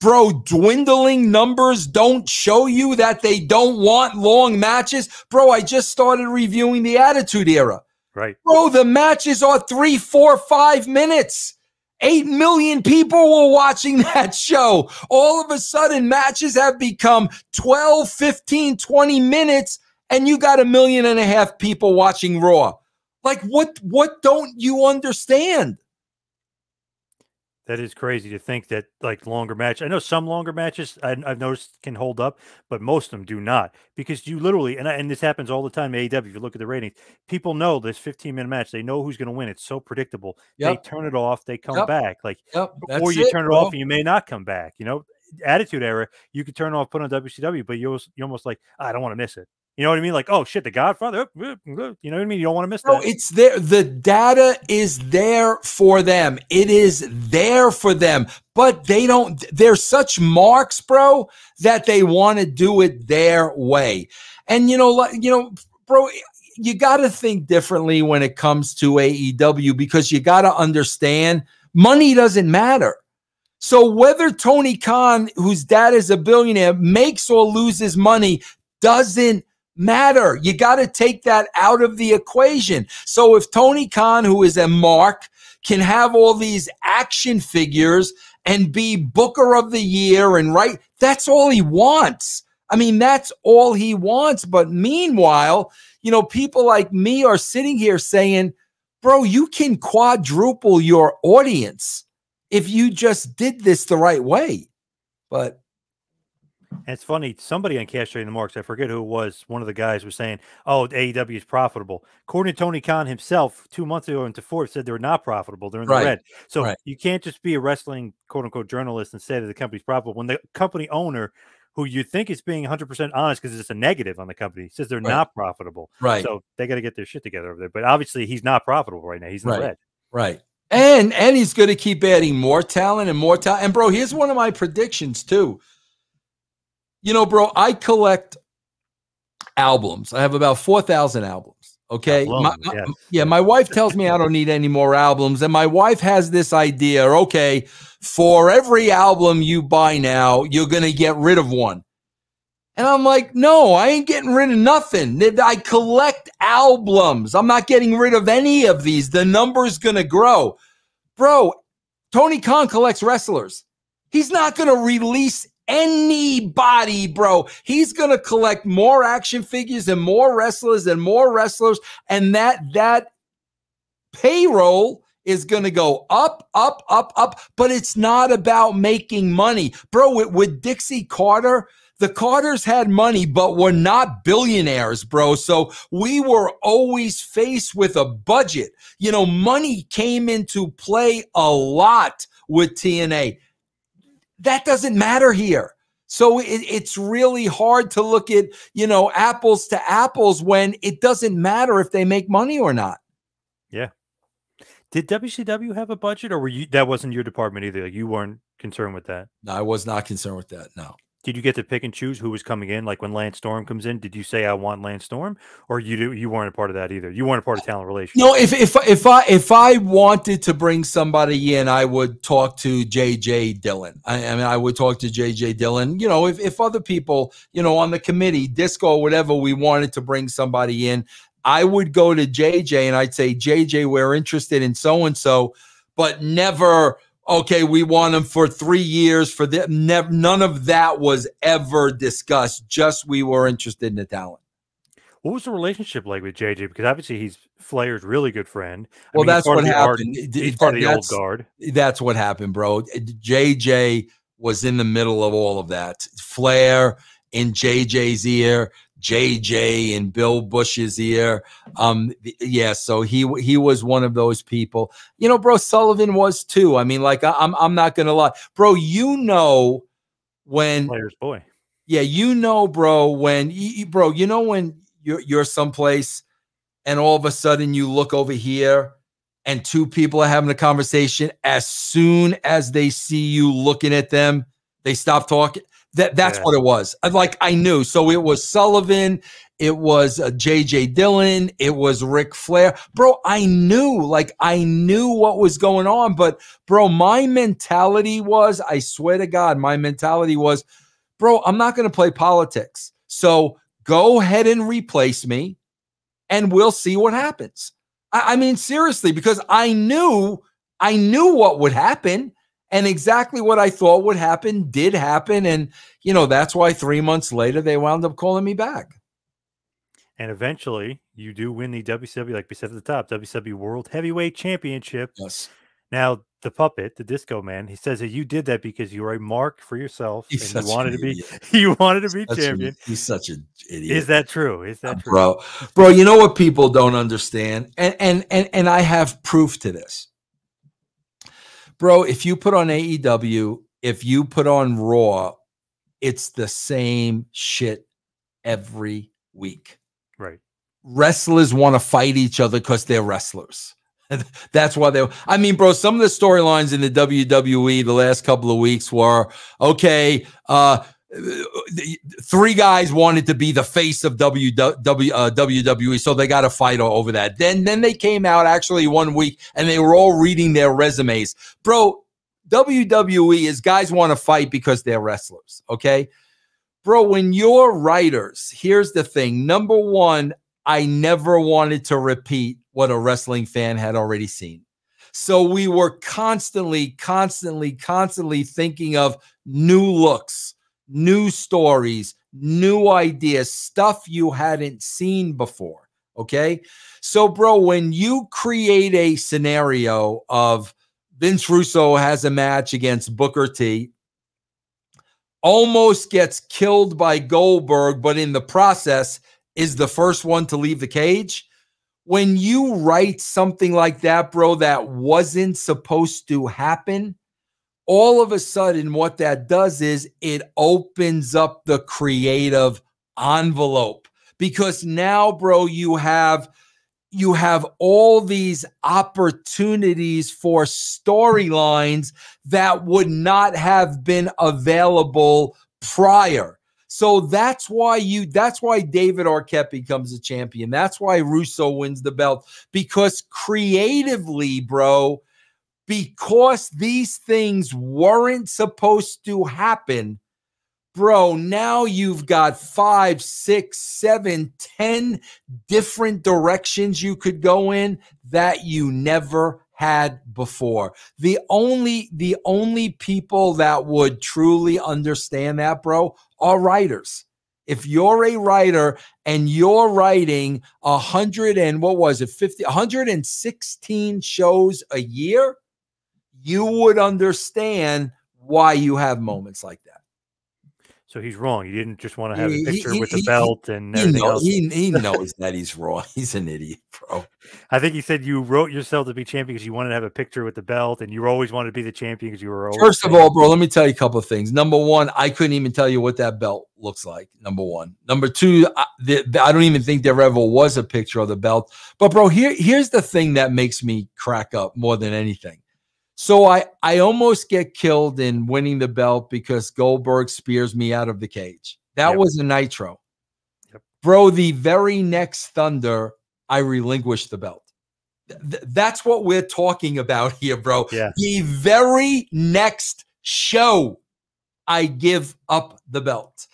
Bro, dwindling numbers don't show you that they don't want long matches. Bro, I just started reviewing the Attitude Era. Right. Bro, the matches are three, four, five minutes. Eight million people were watching that show. All of a sudden, matches have become 12, 15, 20 minutes, and you got a million and a half people watching Raw. Like what what don't you understand? That is crazy to think that like longer match. I know some longer matches I, have noticed can hold up, but most of them do not because you literally and and this happens all the time. AEW, if you look at the ratings, people know this 15 minute match. They know who's going to win. It's so predictable. Yep. They turn it off. They come yep. back. Like yep. or you it, turn it bro. off and you may not come back. You know, attitude era. You could turn off, put on WCW, but you you almost like I don't want to miss it. You know what I mean? Like, oh shit, the Godfather. Oh, mm, you know what I mean? You don't want to miss No, that. it's there. The data is there for them. It is there for them, but they don't. They're such marks, bro, that they want to do it their way. And you know, like you know, bro, you got to think differently when it comes to AEW because you got to understand money doesn't matter. So whether Tony Khan, whose dad is a billionaire, makes or loses money doesn't matter. You got to take that out of the equation. So if Tony Khan, who is a mark, can have all these action figures and be Booker of the Year and right, that's all he wants. I mean, that's all he wants. But meanwhile, you know, people like me are sitting here saying, bro, you can quadruple your audience if you just did this the right way. But And it's funny, somebody on Cash Trading the Marks, I forget who it was, one of the guys was saying, Oh, AEW is profitable. According to Tony Khan himself, two months ago into Forbes said they're not profitable. They're in Right, the red. So right. you can't just be a wrestling quote unquote journalist and say that the company's profitable when the company owner, who you think is being 100% honest because it's a negative on the company, says they're Right. not profitable. right. So they got to get their shit together over there. But obviously, he's not profitable right now. He's in Right. the red. Right. And and he's going to keep adding more talent and more talent. And bro, here's one of my predictions too. You know, bro, I collect albums. I have about 4,000 albums. Okay. Alone, My- my- yes. yeah, my wife tells me I don't need any more albums. And my wife has this idea okay, for every album you buy now, you're going to get rid of one. And I'm like, no, I ain't getting rid of nothing. I collect albums. I'm not getting rid of any of these. The number's going to grow. Bro, Tony Khan collects wrestlers. He's not going to release anybody, bro. He's going to collect more action figures and more wrestlers and more wrestlers and that that payroll is going to go up, up, up, up, but it's not about making money. Bro, with, with Dixie Carter, the Carters had money, but were not billionaires, bro. So we were always faced with a budget. You know, money came into play a lot with TNA. That doesn't matter here. So it, it's really hard to look at, you know, apples to apples when it doesn't matter if they make money or not. Yeah. Did WCW have a budget or were you, that wasn't your department either? Like you weren't concerned with that? No, I was not concerned with that. No. Did you get to pick and choose who was coming in? Like when Lance Storm comes in, did you say I want Lance Storm, or you do, you weren't a part of that either? You weren't a part of talent relations. No, if if if I if I wanted to bring somebody in, I would talk to JJ Dillon. I, I mean, I would talk to JJ Dillon. You know, if if other people, you know, on the committee, disco, whatever, we wanted to bring somebody in, I would go to JJ and I'd say, JJ, we're interested in so and so, but never. Okay, we want him for three years for the never. None of that was ever discussed. Just we were interested in the talent. What was the relationship like with JJ? Because obviously he's Flair's really good friend. I Well, mean, that's what art- happened. It- He's part of the old guard. that's what happened, bro. JJ was in the middle of all of that. Flair in JJ's ear, JJ in Bill Busch's ear. Um, yeah, so he he was one of those people. You know, bro, Sullivan was too. I mean, like I, I'm I'm not gonna lie, bro. You know when Flair's boy. yeah, you know, bro, when you- bro, you know when you're you're someplace and all of a sudden you look over here and two people are having a conversation as soon as they see you looking at them, they stop talking. That that's Yeah. what it was. Like I knew. So it was Sullivan, it was uh, JJ Dillon, it was Ric Flair. Bro, I knew, like I knew what was going on, but bro, my mentality was, I swear to God, my mentality was bro, I'm not going to play politics. So go ahead and replace me and we'll see what happens. I, I mean, seriously, because I knew, I knew what would happen and exactly what I thought would happen did happen. And, you know, that's why three months later they wound up calling me back. And eventually you do win the WCW, like we said at the top, WCW World Heavyweight Championship. Yes. Now, the puppet, the disco man, he says that you did that because you were a mark for yourself He's and you wanted to be idiot. you wanted to be Such champion. he's such an idiot. Is that true? Is that uh, true? bro bro you know what people don't understand and and and, and i have proof to this bro if you put on aew if you put on raw it's the same shit every week. Right. Wrestlers want to fight each other because they're wrestlers. That's why they. I mean, bro, some of the storylines in the WWE the last couple of weeks were okay. Uh, three guys wanted to be the face of uh, WWE, so they got a fight over that. Then, then they came out actually one week and they were all reading their resumes, bro. WWE is guys want to fight because they're wrestlers. Okay, bro. When you're writers, here's the thing. Number one, I never wanted to repeat what a wrestling fan had already seen. So we were constantly, constantly, constantly thinking of new looks, new stories, new ideas, stuff you hadn't seen before. Okay. So, bro, when you create a scenario of Vince Russo has a match against Booker T, almost gets killed by Goldberg, but in the process is the first one to leave the cage when you write something like that, bro, that wasn't supposed to happen, all of a sudden, what that does is it opens up the creative envelope because now, bro, you have you have all these opportunities for storylines that would not have been available prior. So that's why you that's why David Arquette becomes a champion. That's why Russo wins the belt because creatively, bro, because these things weren't supposed to happen, bro, now you've got five, six, seven, ten different directions you could go in that you never had before. The only the only people that would truly understand that, bro, are writers. If you're a writer and you're writing a hundred and what was it, 50, 116 shows a year, you would understand why you have moments like that. So he's wrong. He didn't just want to have a picture he, with the belt and everything know, else. He, he knows that he's wrong. He's an idiot, bro. I think he said you wrote yourself to be champion because you wanted to have a picture with the belt, and you always wanted to be the champion because you were. First of all, bro, let me tell you a couple of things. Number one, I couldn't even tell you what that belt looks like. Number one. Number two, I, the, I don't even think there ever was a picture of the belt. But bro, here here's the thing that makes me crack up more than anything so I I almost get killed in winning the belt because Goldberg spears me out of the cage. That yep. was a nitro. Yep. Bro, the very next Thunder, I relinquish the belt. Th- that's what we're talking about here, bro. Yeah. The very next show, I give up the belt.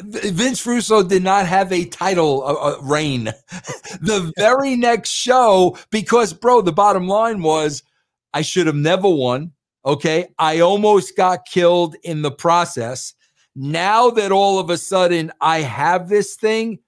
Vince Russo did not have a title uh, uh, reign. the very next show, because, bro, the bottom line was I should have never won. Okay. I almost got killed in the process. Now that all of a sudden I have this thing,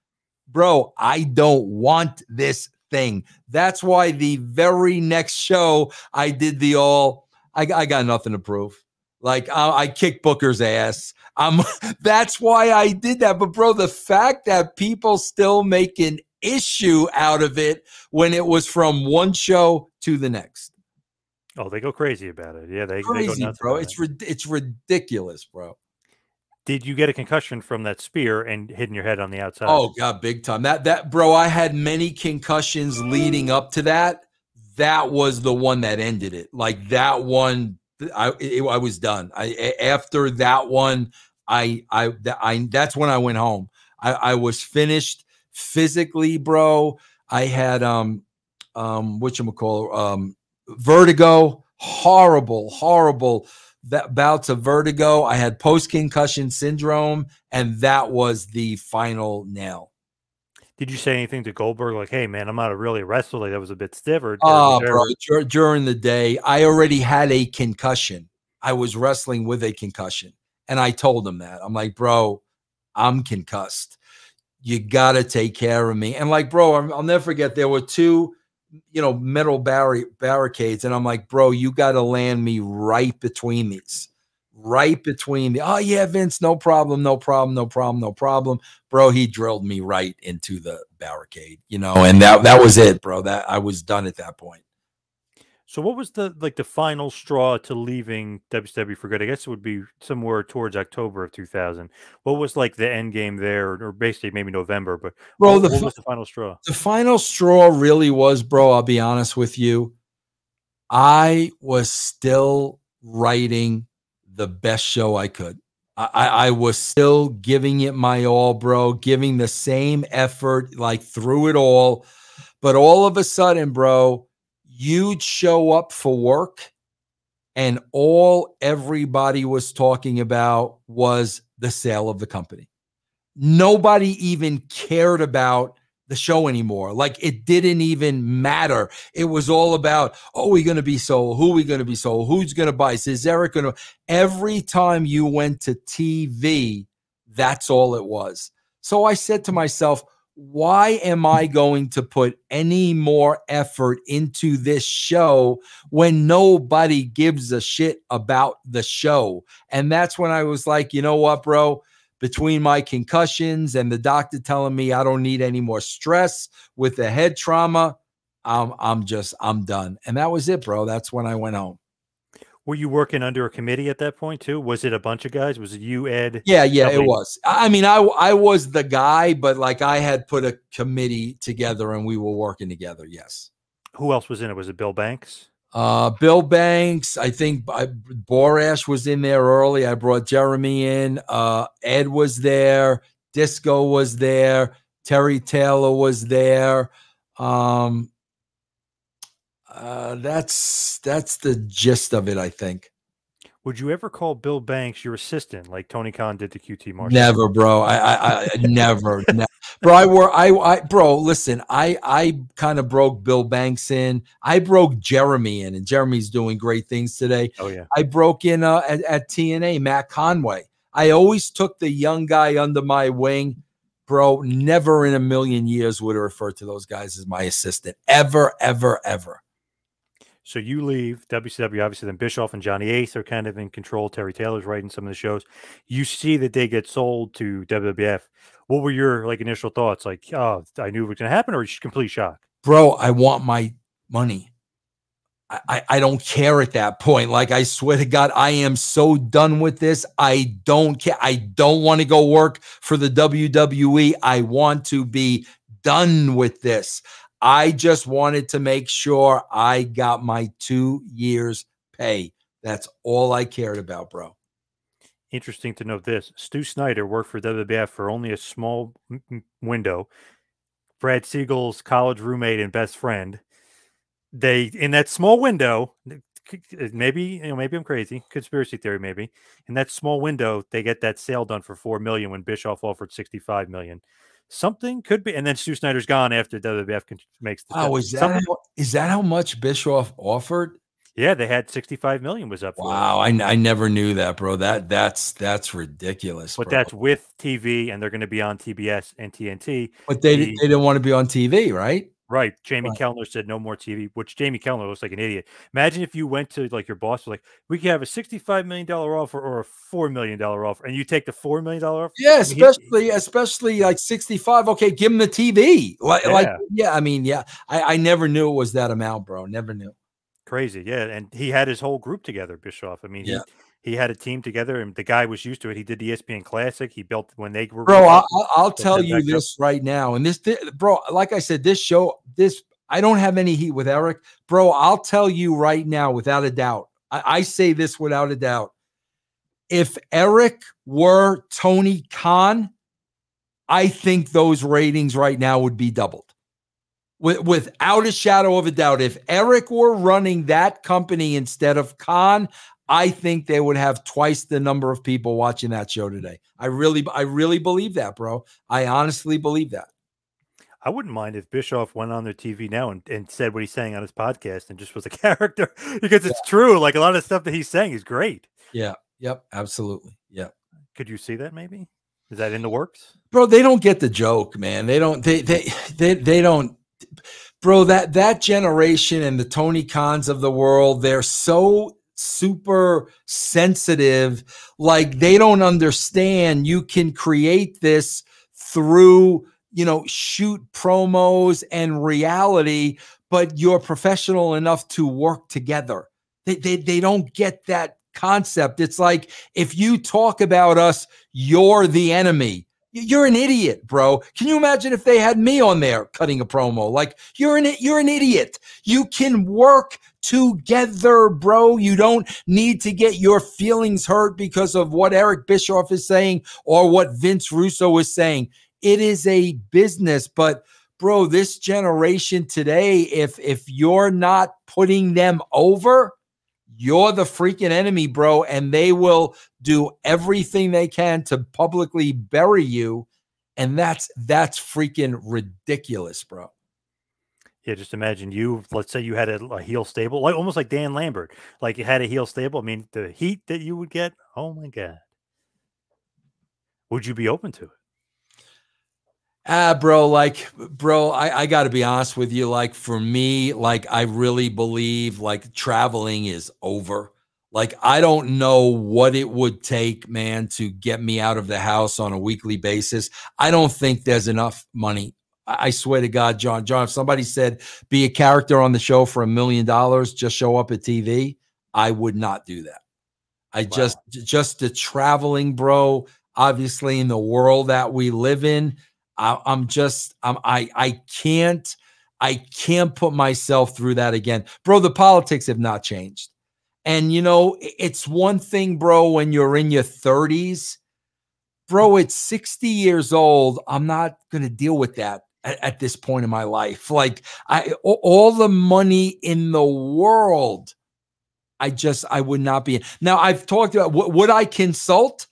bro, I don't want this thing. That's why the very next show I did the all, I, I got nothing to prove. Like I, I Booker's ass. I'm that's why I did that. But bro, the fact that people still make an issue out of it when it was from one show to the next. Oh, they go crazy about it. Yeah, they, crazy, they go nuts, bro. It's it's ridiculous, bro. Did you get a concussion from that spear and hitting your head on the outside? Oh god, big time. That that bro, I had many concussions leading up to that. That was the one that ended it. Like that one, I it, I was done. I after that one, I I I that's when I went home. I I was finished physically, bro. I had um um what you call um vertigo, horrible, horrible that bouts of vertigo. I had post concussion syndrome, and that was the final nail. Did you say anything to Goldberg like, "Hey, man, I'm not a really wrestler. Like that was a bit stiff." Or, oh, bro, dur- during the day, I already had a concussion. I was wrestling with a concussion, and I told him that. I'm like, bro, I'm concussed. You got to take care of me. And like, bro, I'll never forget. There were two you know, metal barri- barricades. And I'm like, bro, you got to land me right between these, right between the, oh, yeah, Vince, no problem, no problem, no problem, no problem. Bro, he drilled me right into the barricade, you know, and that, that was it, bro. That I was done at that point. So what was the like the final straw to leaving WWE for good? I guess it would be somewhere towards October of 2000. What was like the end game there, or basically maybe November? But bro, what, the, what was the final straw? The final straw really was, bro. I'll be honest with you. I was still writing the best show I could. I, I was still giving it my all, bro, giving the same effort, like through it all. But all of a sudden, bro, you'd show up for work and all everybody was talking about was the sale of the company. Nobody even cared about the show anymore. Like it didn't even matter. It was all about, oh, we're going to be sold? Who are we going to be sold? Who's going to buy? Is Eric going to? Every time you went to TV, that's all it was. So I said to myself, why am I going to put any more effort into this show when nobody gives a shit about the show? And that's when I was like, you know what, bro? Between my concussions and the doctor telling me I don't need any more stress with the head trauma, I'm I'm just I'm done. And that was it, bro. That's when I went home. Were you working under a committee at that point too? Was it a bunch of guys? Was it you, Ed? Yeah, yeah, it was. I mean, I I was the guy, but like I had put a committee together and we were working together. Yes. Who else was in it? Was it Bill Banks? Uh, Bill Banks. I think I, Borash was in there early. I brought Jeremy in. Uh, Ed was there. Disco was there. Terry Taylor was there. Um, uh, that's that's the gist of it, I think. Would you ever call Bill Banks your assistant like Tony Khan did to QT Marshall? Never, bro. I, I, I never, never, bro. I were, I, I, bro. Listen, I, I kind of broke Bill Banks in. I broke Jeremy in, and Jeremy's doing great things today. Oh yeah. I broke in uh, at, at TNA, Matt Conway. I always took the young guy under my wing, bro. Never in a million years would have referred to those guys as my assistant, ever, ever, ever. So you leave WCW, obviously, then Bischoff and Johnny Ace are kind of in control. Terry Taylor's writing some of the shows. You see that they get sold to WWF. What were your like initial thoughts? Like, oh, I knew it was going to happen, or just complete shock? Bro, I want my money. I, I don't care at that point. Like I swear to God, I am so done with this. I don't care. I don't want to go work for the WWE. I want to be done with this. I just wanted to make sure I got my two years' pay. That's all I cared about, bro. Interesting to note this Stu Snyder worked for WWF for only a small window. Brad Siegel's college roommate and best friend. They, in that small window, uh, maybe you know maybe i'm crazy conspiracy theory maybe in that small window they get that sale done for 4 million when bischoff offered 65 million something could be. And then Stu Snyder's gone after WWF makes the. Oh, is that how, is that how much Bischoff offered? Yeah, they had 65 million was up. Wow, I, I never knew that, bro. That that's that's ridiculous. But bro. that's with TV, and they're going to be on TBS and TNT. But they the, they didn't want to be on TV, right? Right. Jamie right. Kellner said no more TV, which Jamie Kellner looks like an idiot. Imagine if you went to like your boss was like, we could have a $65 million offer or a $4 million offer, and you take the $4 million offer. Yeah, especially, especially like 65. Okay, give him the TV. Like, yeah. like, yeah, I mean, yeah. I, I never knew it was that amount, bro. Never knew. Crazy. Yeah. And he had his whole group together, Bischoff. I mean, yeah. He, he had a team together, and the guy was used to it. He did the ESPN Classic. He built when they were. Bro, I'll, I'll tell you this up. right now, and this, this, bro, like I said, this show, this I don't have any heat with Eric, bro. I'll tell you right now, without a doubt. I, I say this without a doubt. If Eric were Tony Khan, I think those ratings right now would be doubled. Without a shadow of a doubt, if Eric were running that company instead of Khan, I think they would have twice the number of people watching that show today. I really, I really believe that, bro. I honestly believe that. I wouldn't mind if Bischoff went on their TV now and, and said what he's saying on his podcast and just was a character because it's yeah. true. Like a lot of stuff that he's saying is great. Yeah. Yep. Absolutely. Yeah. Could you see that maybe? Is that in the works? Bro, they don't get the joke, man. They don't, they, they, they, they don't, bro, that, that generation and the Tony Khans of the world, they're so super sensitive. Like they don't understand you can create this through you know, shoot promos and reality, but you're professional enough to work together. They, they, they don't get that concept. It's like if you talk about us, you're the enemy. You're an idiot, bro. Can you imagine if they had me on there cutting a promo? Like you're an you're an idiot. You can work together, bro. You don't need to get your feelings hurt because of what Eric Bischoff is saying or what Vince Russo is saying. It is a business, but bro, this generation today, if if you're not putting them over, you're the freaking enemy, bro, and they will do everything they can to publicly bury you. And that's that's freaking ridiculous, bro. Yeah, just imagine you. Let's say you had a, a, heel stable, like almost like Dan Lambert, like you had a heel stable. I mean, the heat that you would get. Oh my god, would you be open to it? Ah, bro, like, bro, I, I got to be honest with you. Like, for me, like, I really believe like traveling is over. Like, I don't know what it would take, man, to get me out of the house on a weekly basis. I don't think there's enough money. I, swear to God, John, John, if somebody said be a character on the show for a million dollars, just show up at TV, I would not do that. I wow. just, just the traveling, bro, obviously in the world that we live in I, am just I'm, I I can't I can't put myself through that again, bro. The politics have not changed, and you know it's one thing, bro, when you're in your 30s, bro. It's 60 years old. I'm not gonna deal with that at, at this point in my life. Like I all the money in the world. I just I would not be. Now I've talked about would I consult,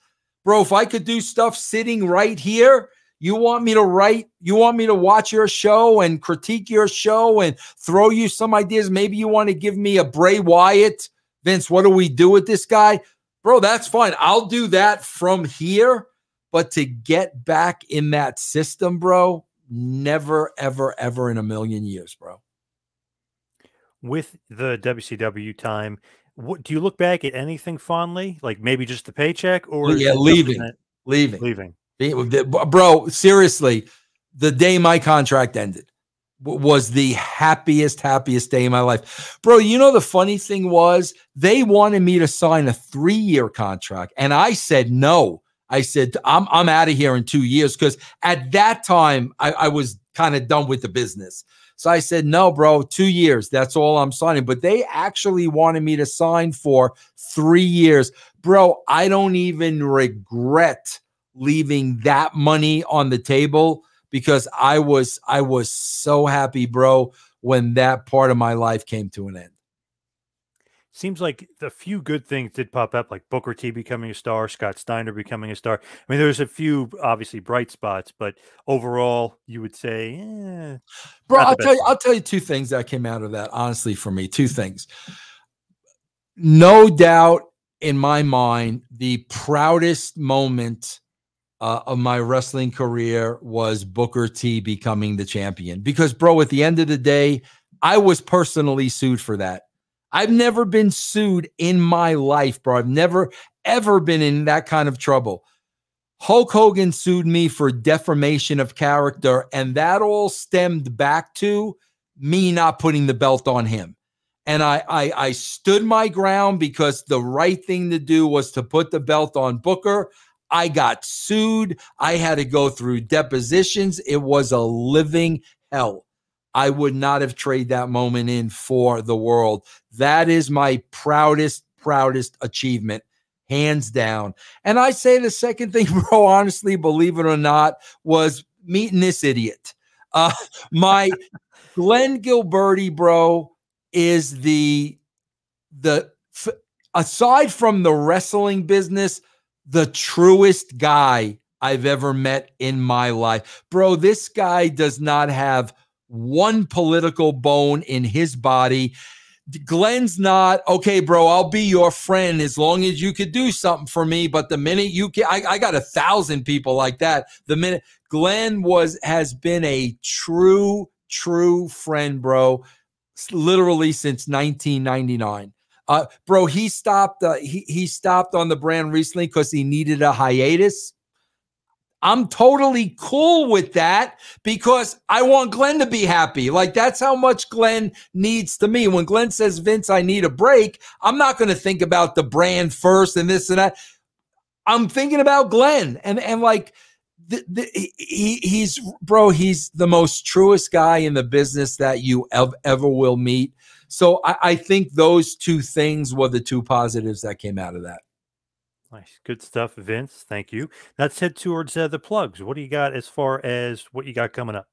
bro? If I could do stuff sitting right here, you want me to write, you want me to watch your show and critique your show and throw you some ideas. Maybe you want to give me a Bray Wyatt. Vince, what do we do with this guy? Bro, that's fine. I'll do that from here. But to get back in that system, bro, never, ever, ever in a million years, bro. With the WCW time, what do you look back at anything fondly? Like maybe just the paycheck or yeah, leaving, leaving, leaving. Bro, seriously, the day my contract ended was the happiest, happiest day in my life. Bro, you know, the funny thing was they wanted me to sign a three year contract, and I said no. I said, I'm, I'm out of here in two years because at that time I, I was kind of done with the business. So I said, no, bro, two years. That's all I'm signing. But they actually wanted me to sign for three years. Bro, I don't even regret leaving that money on the table because I was I was so happy, bro, when that part of my life came to an end. Seems like the few good things did pop up, like Booker T becoming a star, Scott Steiner becoming a star. I mean, there's a few obviously bright spots, but overall, you would say, eh, bro. I'll tell you, I'll tell you two things that came out of that. Honestly, for me, two things. No doubt in my mind, the proudest moment uh, of my wrestling career was Booker T becoming the champion. Because, bro, at the end of the day, I was personally sued for that. I've never been sued in my life, bro. I've never, ever been in that kind of trouble. Hulk Hogan sued me for defamation of character, and that all stemmed back to me not putting the belt on him. And I, I, I stood my ground because the right thing to do was to put the belt on Booker. I got sued. I had to go through depositions. It was a living hell. I would not have traded that moment in for the world. That is my proudest, proudest achievement, hands down. And I say the second thing, bro, honestly, believe it or not, was meeting this idiot. Uh, my Glenn Gilberti, bro, is the the f- aside from the wrestling business, the truest guy I've ever met in my life. Bro, this guy does not have one political bone in his body. Glenn's not okay, bro. I'll be your friend as long as you could do something for me. But the minute you can, I, I got a thousand people like that. The minute Glenn was has been a true, true friend, bro, literally since 1999. Uh, bro, he stopped. Uh, he he stopped on the brand recently because he needed a hiatus. I'm totally cool with that because I want Glenn to be happy. Like that's how much Glenn needs to me. When Glenn says, Vince, I need a break, I'm not going to think about the brand first and this and that. I'm thinking about Glenn and, and like, the, the, he, he's bro, he's the most truest guy in the business that you ev- ever will meet. So I, I think those two things were the two positives that came out of that. Nice. Good stuff, Vince. Thank you. Let's head towards uh, the plugs. What do you got as far as what you got coming up?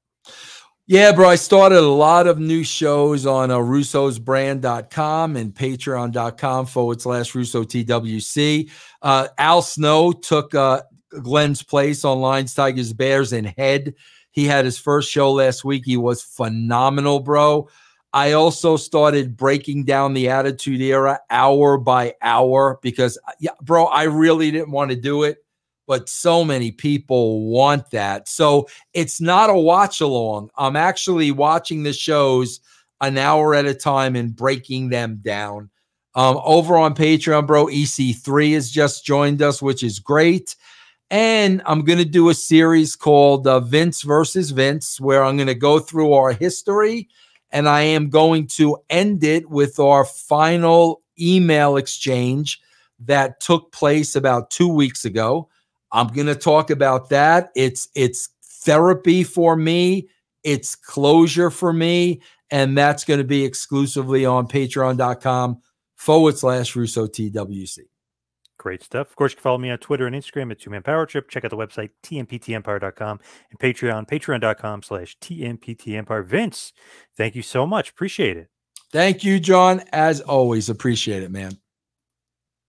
Yeah, bro. I started a lot of new shows on uh, russosbrand.com and patreon.com forward slash Russo TWC. Uh, Al Snow took uh, Glenn's place on Lions, Tigers, Bears, and Head. He had his first show last week. He was phenomenal, bro. I also started breaking down the Attitude Era hour by hour because, yeah, bro, I really didn't want to do it, but so many people want that. So it's not a watch along. I'm actually watching the shows an hour at a time and breaking them down. Um, over on Patreon, bro, EC3 has just joined us, which is great. And I'm going to do a series called uh, Vince versus Vince, where I'm going to go through our history and I am going to end it with our final email exchange that took place about two weeks ago. I'm going to talk about that. It's it's therapy for me. It's closure for me, and that's going to be exclusively on Patreon.com forward slash Russo TWC. Great stuff. Of course, you can follow me on Twitter and Instagram at Two Man Power Trip. Check out the website, tmptempire.com and Patreon, patreon.com slash tmptempire. Vince, thank you so much. Appreciate it. Thank you, John. As always, appreciate it, man.